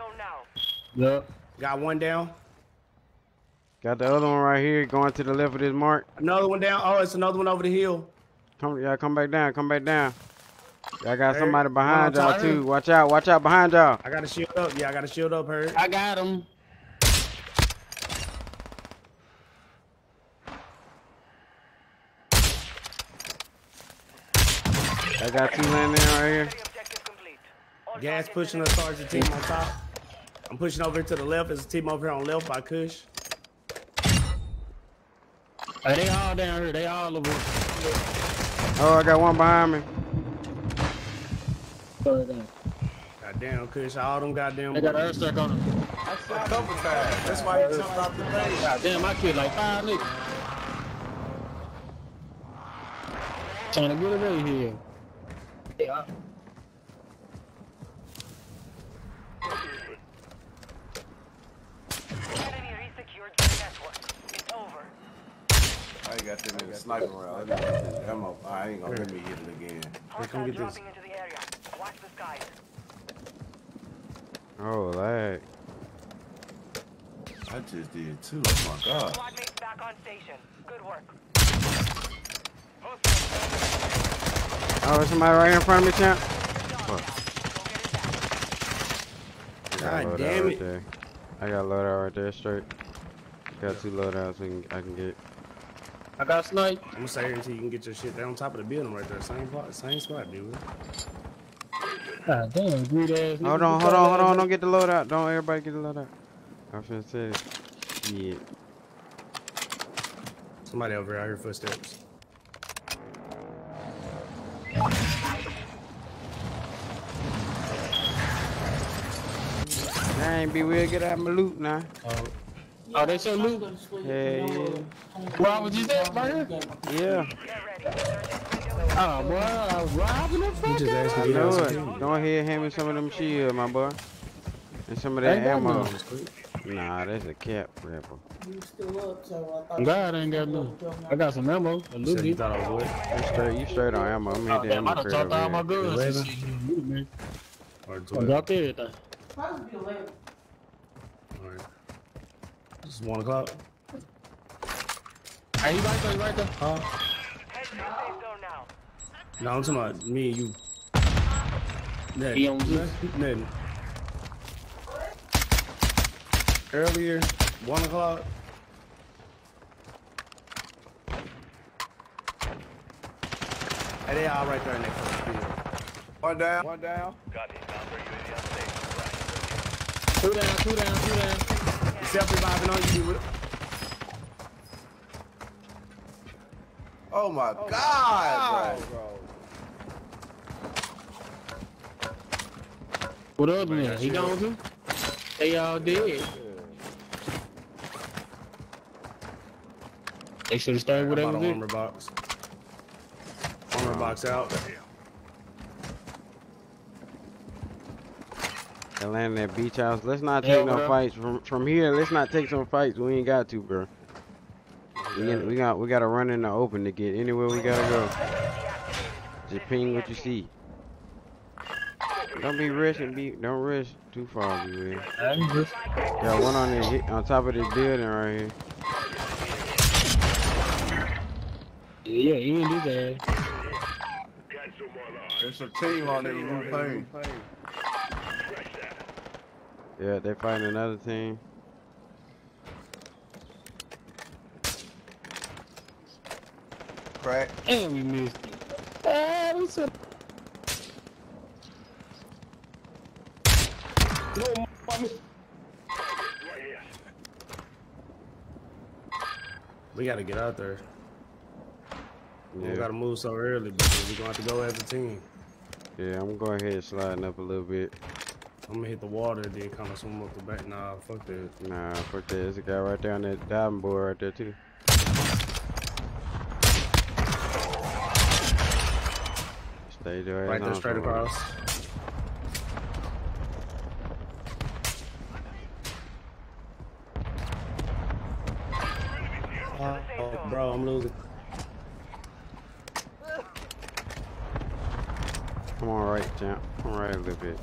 Yep. Got one down. Got the other one right here going to the left of this mark. Another one down. Oh, it's another one over the hill. Come, y'all come back down. Come back down. Y'all got Hey, somebody behind y'all too. Watch out. Watch out behind y'all. I got to shield up. Yeah, I got to shield up her. I got him. Got two landing right here. Gas pushing us towards the team on top. I'm pushing over to the left. There's a team over here on left by Kush. Hey, they all down here. They all over. Oh, I got one behind me. Goddamn, Kush. All them goddamn. They got an airstrike on them. A couple times. That's why he jumped off the base. God damn, I killed like five niggas. Trying to get it out here. Yeah. Enemy resecured your network. It's over. I ain't got that nigga sniper round. Let me get this ammo. I ain't gonna let me hit it again. come get this. dropping into the area. Watch the skies. Oh, lag. I just did too. Oh my god. Squad mates back on station. Good work. Oh, there's somebody right here in front of me, champ. Fuck. I got God a loadout damn right it. there. I got a loadout right there, straight. Got two loadouts we can, I can get. I got a snipe. I'm gonna stay here until you can get your shit. They're on top of the building right there. Same spot, same spot, dude. God damn, greed ass. Hold on, hold on, hold on. Don't get the loadout. Don't everybody get the loadout. I was finna say. Yeah. Somebody over here. I hear footsteps. I ain't be weird. Get out of my loot now. Oh, they so loot. Yeah, yeah. Why was you there, right here? Yeah. Oh, boy, I was robbing the fuck just out asked I me to know get it. out Go ahead, hand me some of them shields, my boy. And some of that Ain't got ammo. None. Nah, that's a cap rapper. You still up, so I thought. God ain't got none. I got some ammo. A You little said you bit. thought I was what? You straight, you straight on ammo. I'm Oh, hit the damn, I ammo done crate dropped all my guns. and Eleven? You, man. I 12? dropped everything. Probably be eleven. All right. It's one o'clock. Hey, he right there, he right there. Huh? Head to the safe zone now. No, I'm talking about me and you. Nothing. He on you? Nothing. Earlier, one o'clock. Hey, they all right there next to first field. One down. One down. Two down, two down, two down. Self reviving on you. With Oh my oh, god, oh, bro. What up, man? He gone too? They all dead. They should have started with I bought whatever. armor box. Armor uh, box out. I landed at beach house. Let's not Yeah, take no bro. fights from from here. Let's not take some fights. We ain't got to, bro. We, got- we got we got to run in the open to get anywhere we gotta go. Just ping what you see. Don't be rushing. Be don't rush too far, be weird. I'm just Got one on the hit on top of this building right here. Yeah, he ain't do that. There's a team on there who playing. Yeah, they fighting another team. Crack. And we missed it. Ah, we said. No, mommy. We gotta get out there. We Yeah. don't gotta move so early because we're gonna have to go as a team. Yeah, I'm going ahead sliding up a little bit. I'm gonna hit the water, then kind of swim up the back. Nah, fuck that. Nah, fuck that. There's a guy right there on that diving board right there too. Stay there. Right there, straight somewhere. across. Oh, bro, I'm losing. Come on, right, champ. Come right a little bit.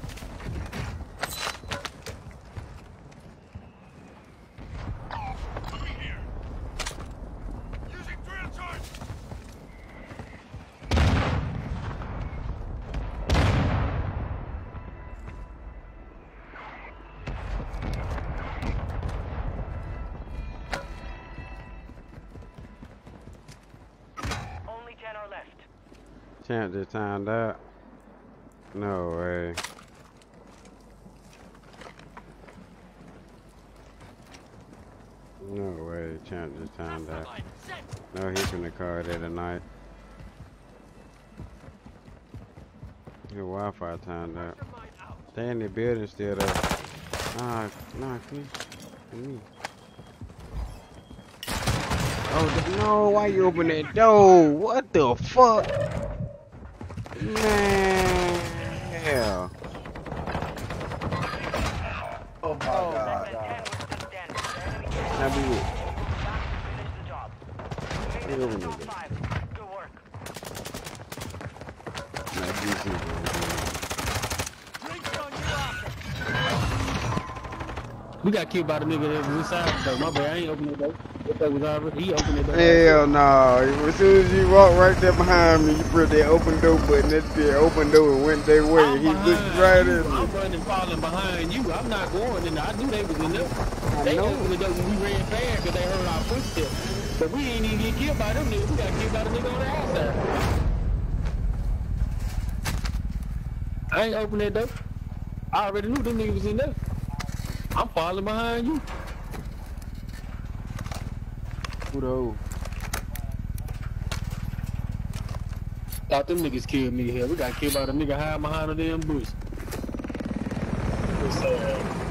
Only ten are left. Champ just timed out. No way. No way, Champ just timed out. No, he from the car there tonight. Your Wi-Fi timed out. They in the building still there. Nah, nah, come here. Oh no! Why you open that door? What the fuck? Man, hell. Oh my god. Now be it. Get over there. Now DC, bro. We got killed by the nigga that was inside though. My bad, I ain't opening the door. If that was already, he opened the door. Hell no. As soon as you walk right there behind me, you press that open door button. That bitch open door and went their way. I'm he looked right you. at me. I'm running, falling behind you. I'm not going in there. I knew they was in there. They know. opened the door when we ran fast because they heard our footsteps. But we ain't even get killed by them niggas. We got killed by the nigga on the outside. I ain't open that door. I already knew them niggas was in there. I'm falling behind you. Who the Thought them niggas killed me here. We got killed by the nigga hiding behind the damn bush. It's sad.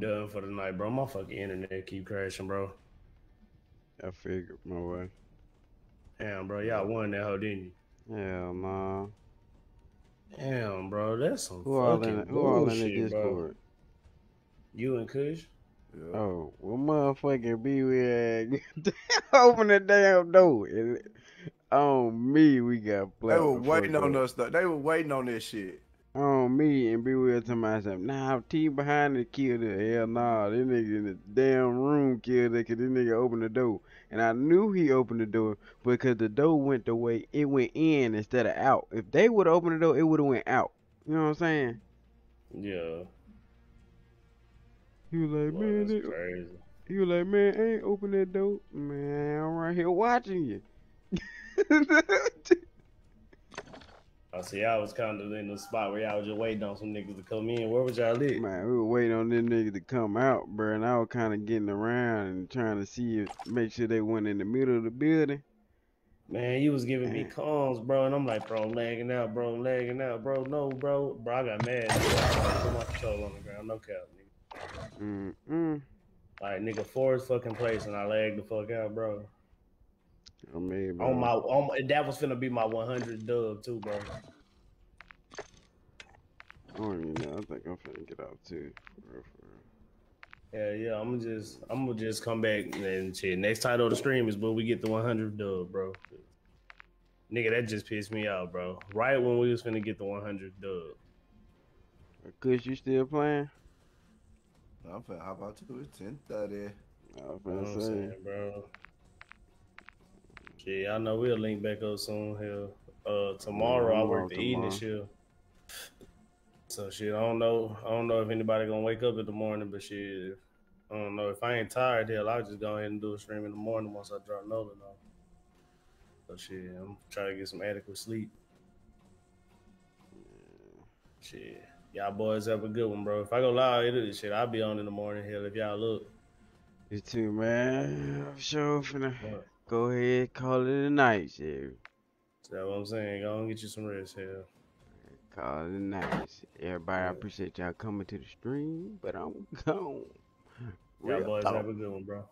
Done for the night, bro. My fucking internet keep crashing, bro. I figured my way. Damn, bro. Y'all won that hoe, didn't you? Hell nah. Damn, bro. That's some Who all fucking in the, who all in the bullshit, bro. Discord? You and Kush? Oh, well, motherfucking be with <laughs> open the damn door. And on me, we got They were waiting on us. Though. They were waiting on this shit. On me and be with to myself. Nah, T behind the killed it. Hell nah, this nigga in the damn room killed it because this nigga opened the door. And I knew he opened the door because the door went the way it went in instead of out. If they would have opened the door, it would have went out. You know what I'm saying? Yeah. He was like, man, That's they, crazy. he was like, man, I ain't open that door. Man, I'm right here watching you. <laughs> <laughs> I see y'all was kind of in the spot where y'all was just waiting on some niggas to come in. Where was y'all at? Man, we were waiting on them niggas to come out, bro, and I was kind of getting around and trying to see if, make sure they went in the middle of the building. Man, you was giving me calls, bro, and I'm like, bro, I'm lagging out, bro, I'm lagging out, bro. No, bro, bro, I got mad. I put my control on the ground, no cap, nigga. Mm-mm. Like, nigga, fourth fucking place, and I lagged the fuck out, bro. I mean, bro. On my, on my, that was gonna be my 100 dub too, bro. I don't even know. I think I'm finna get out too. For real, real. Yeah, yeah. I'm gonna just, I'm gonna just come back and shit. Next title of the stream is when we get the 100 dub, bro. Nigga, that just pissed me off, bro. Right when we was finna get the 100 dub. Cuz you still playing? I'm finna hop out too. It's ten thirty. I was You know what finna I'm say. saying, bro. Shit, I know we'll link back up soon. Hell, uh, tomorrow I work the evening shift. So shit, I don't know. I don't know if anybody gonna wake up in the morning, but shit, I don't know. If I ain't tired, hell, I'll just go ahead and do a stream in the morning once I drop Nolan off. So shit, I'm trying to get some adequate sleep. Shit, y'all boys have a good one, bro. If I go live, it shit, I'll be on in the morning. Hell, if y'all look. You too, man. I'm sure finna go ahead, call it a night, shit. That's what I'm saying. Go and get you some rest, here. Call it a night. Everybody, I appreciate y'all coming to the stream, but I'm <laughs> gone. Y'all boys talk. have a good one, bro.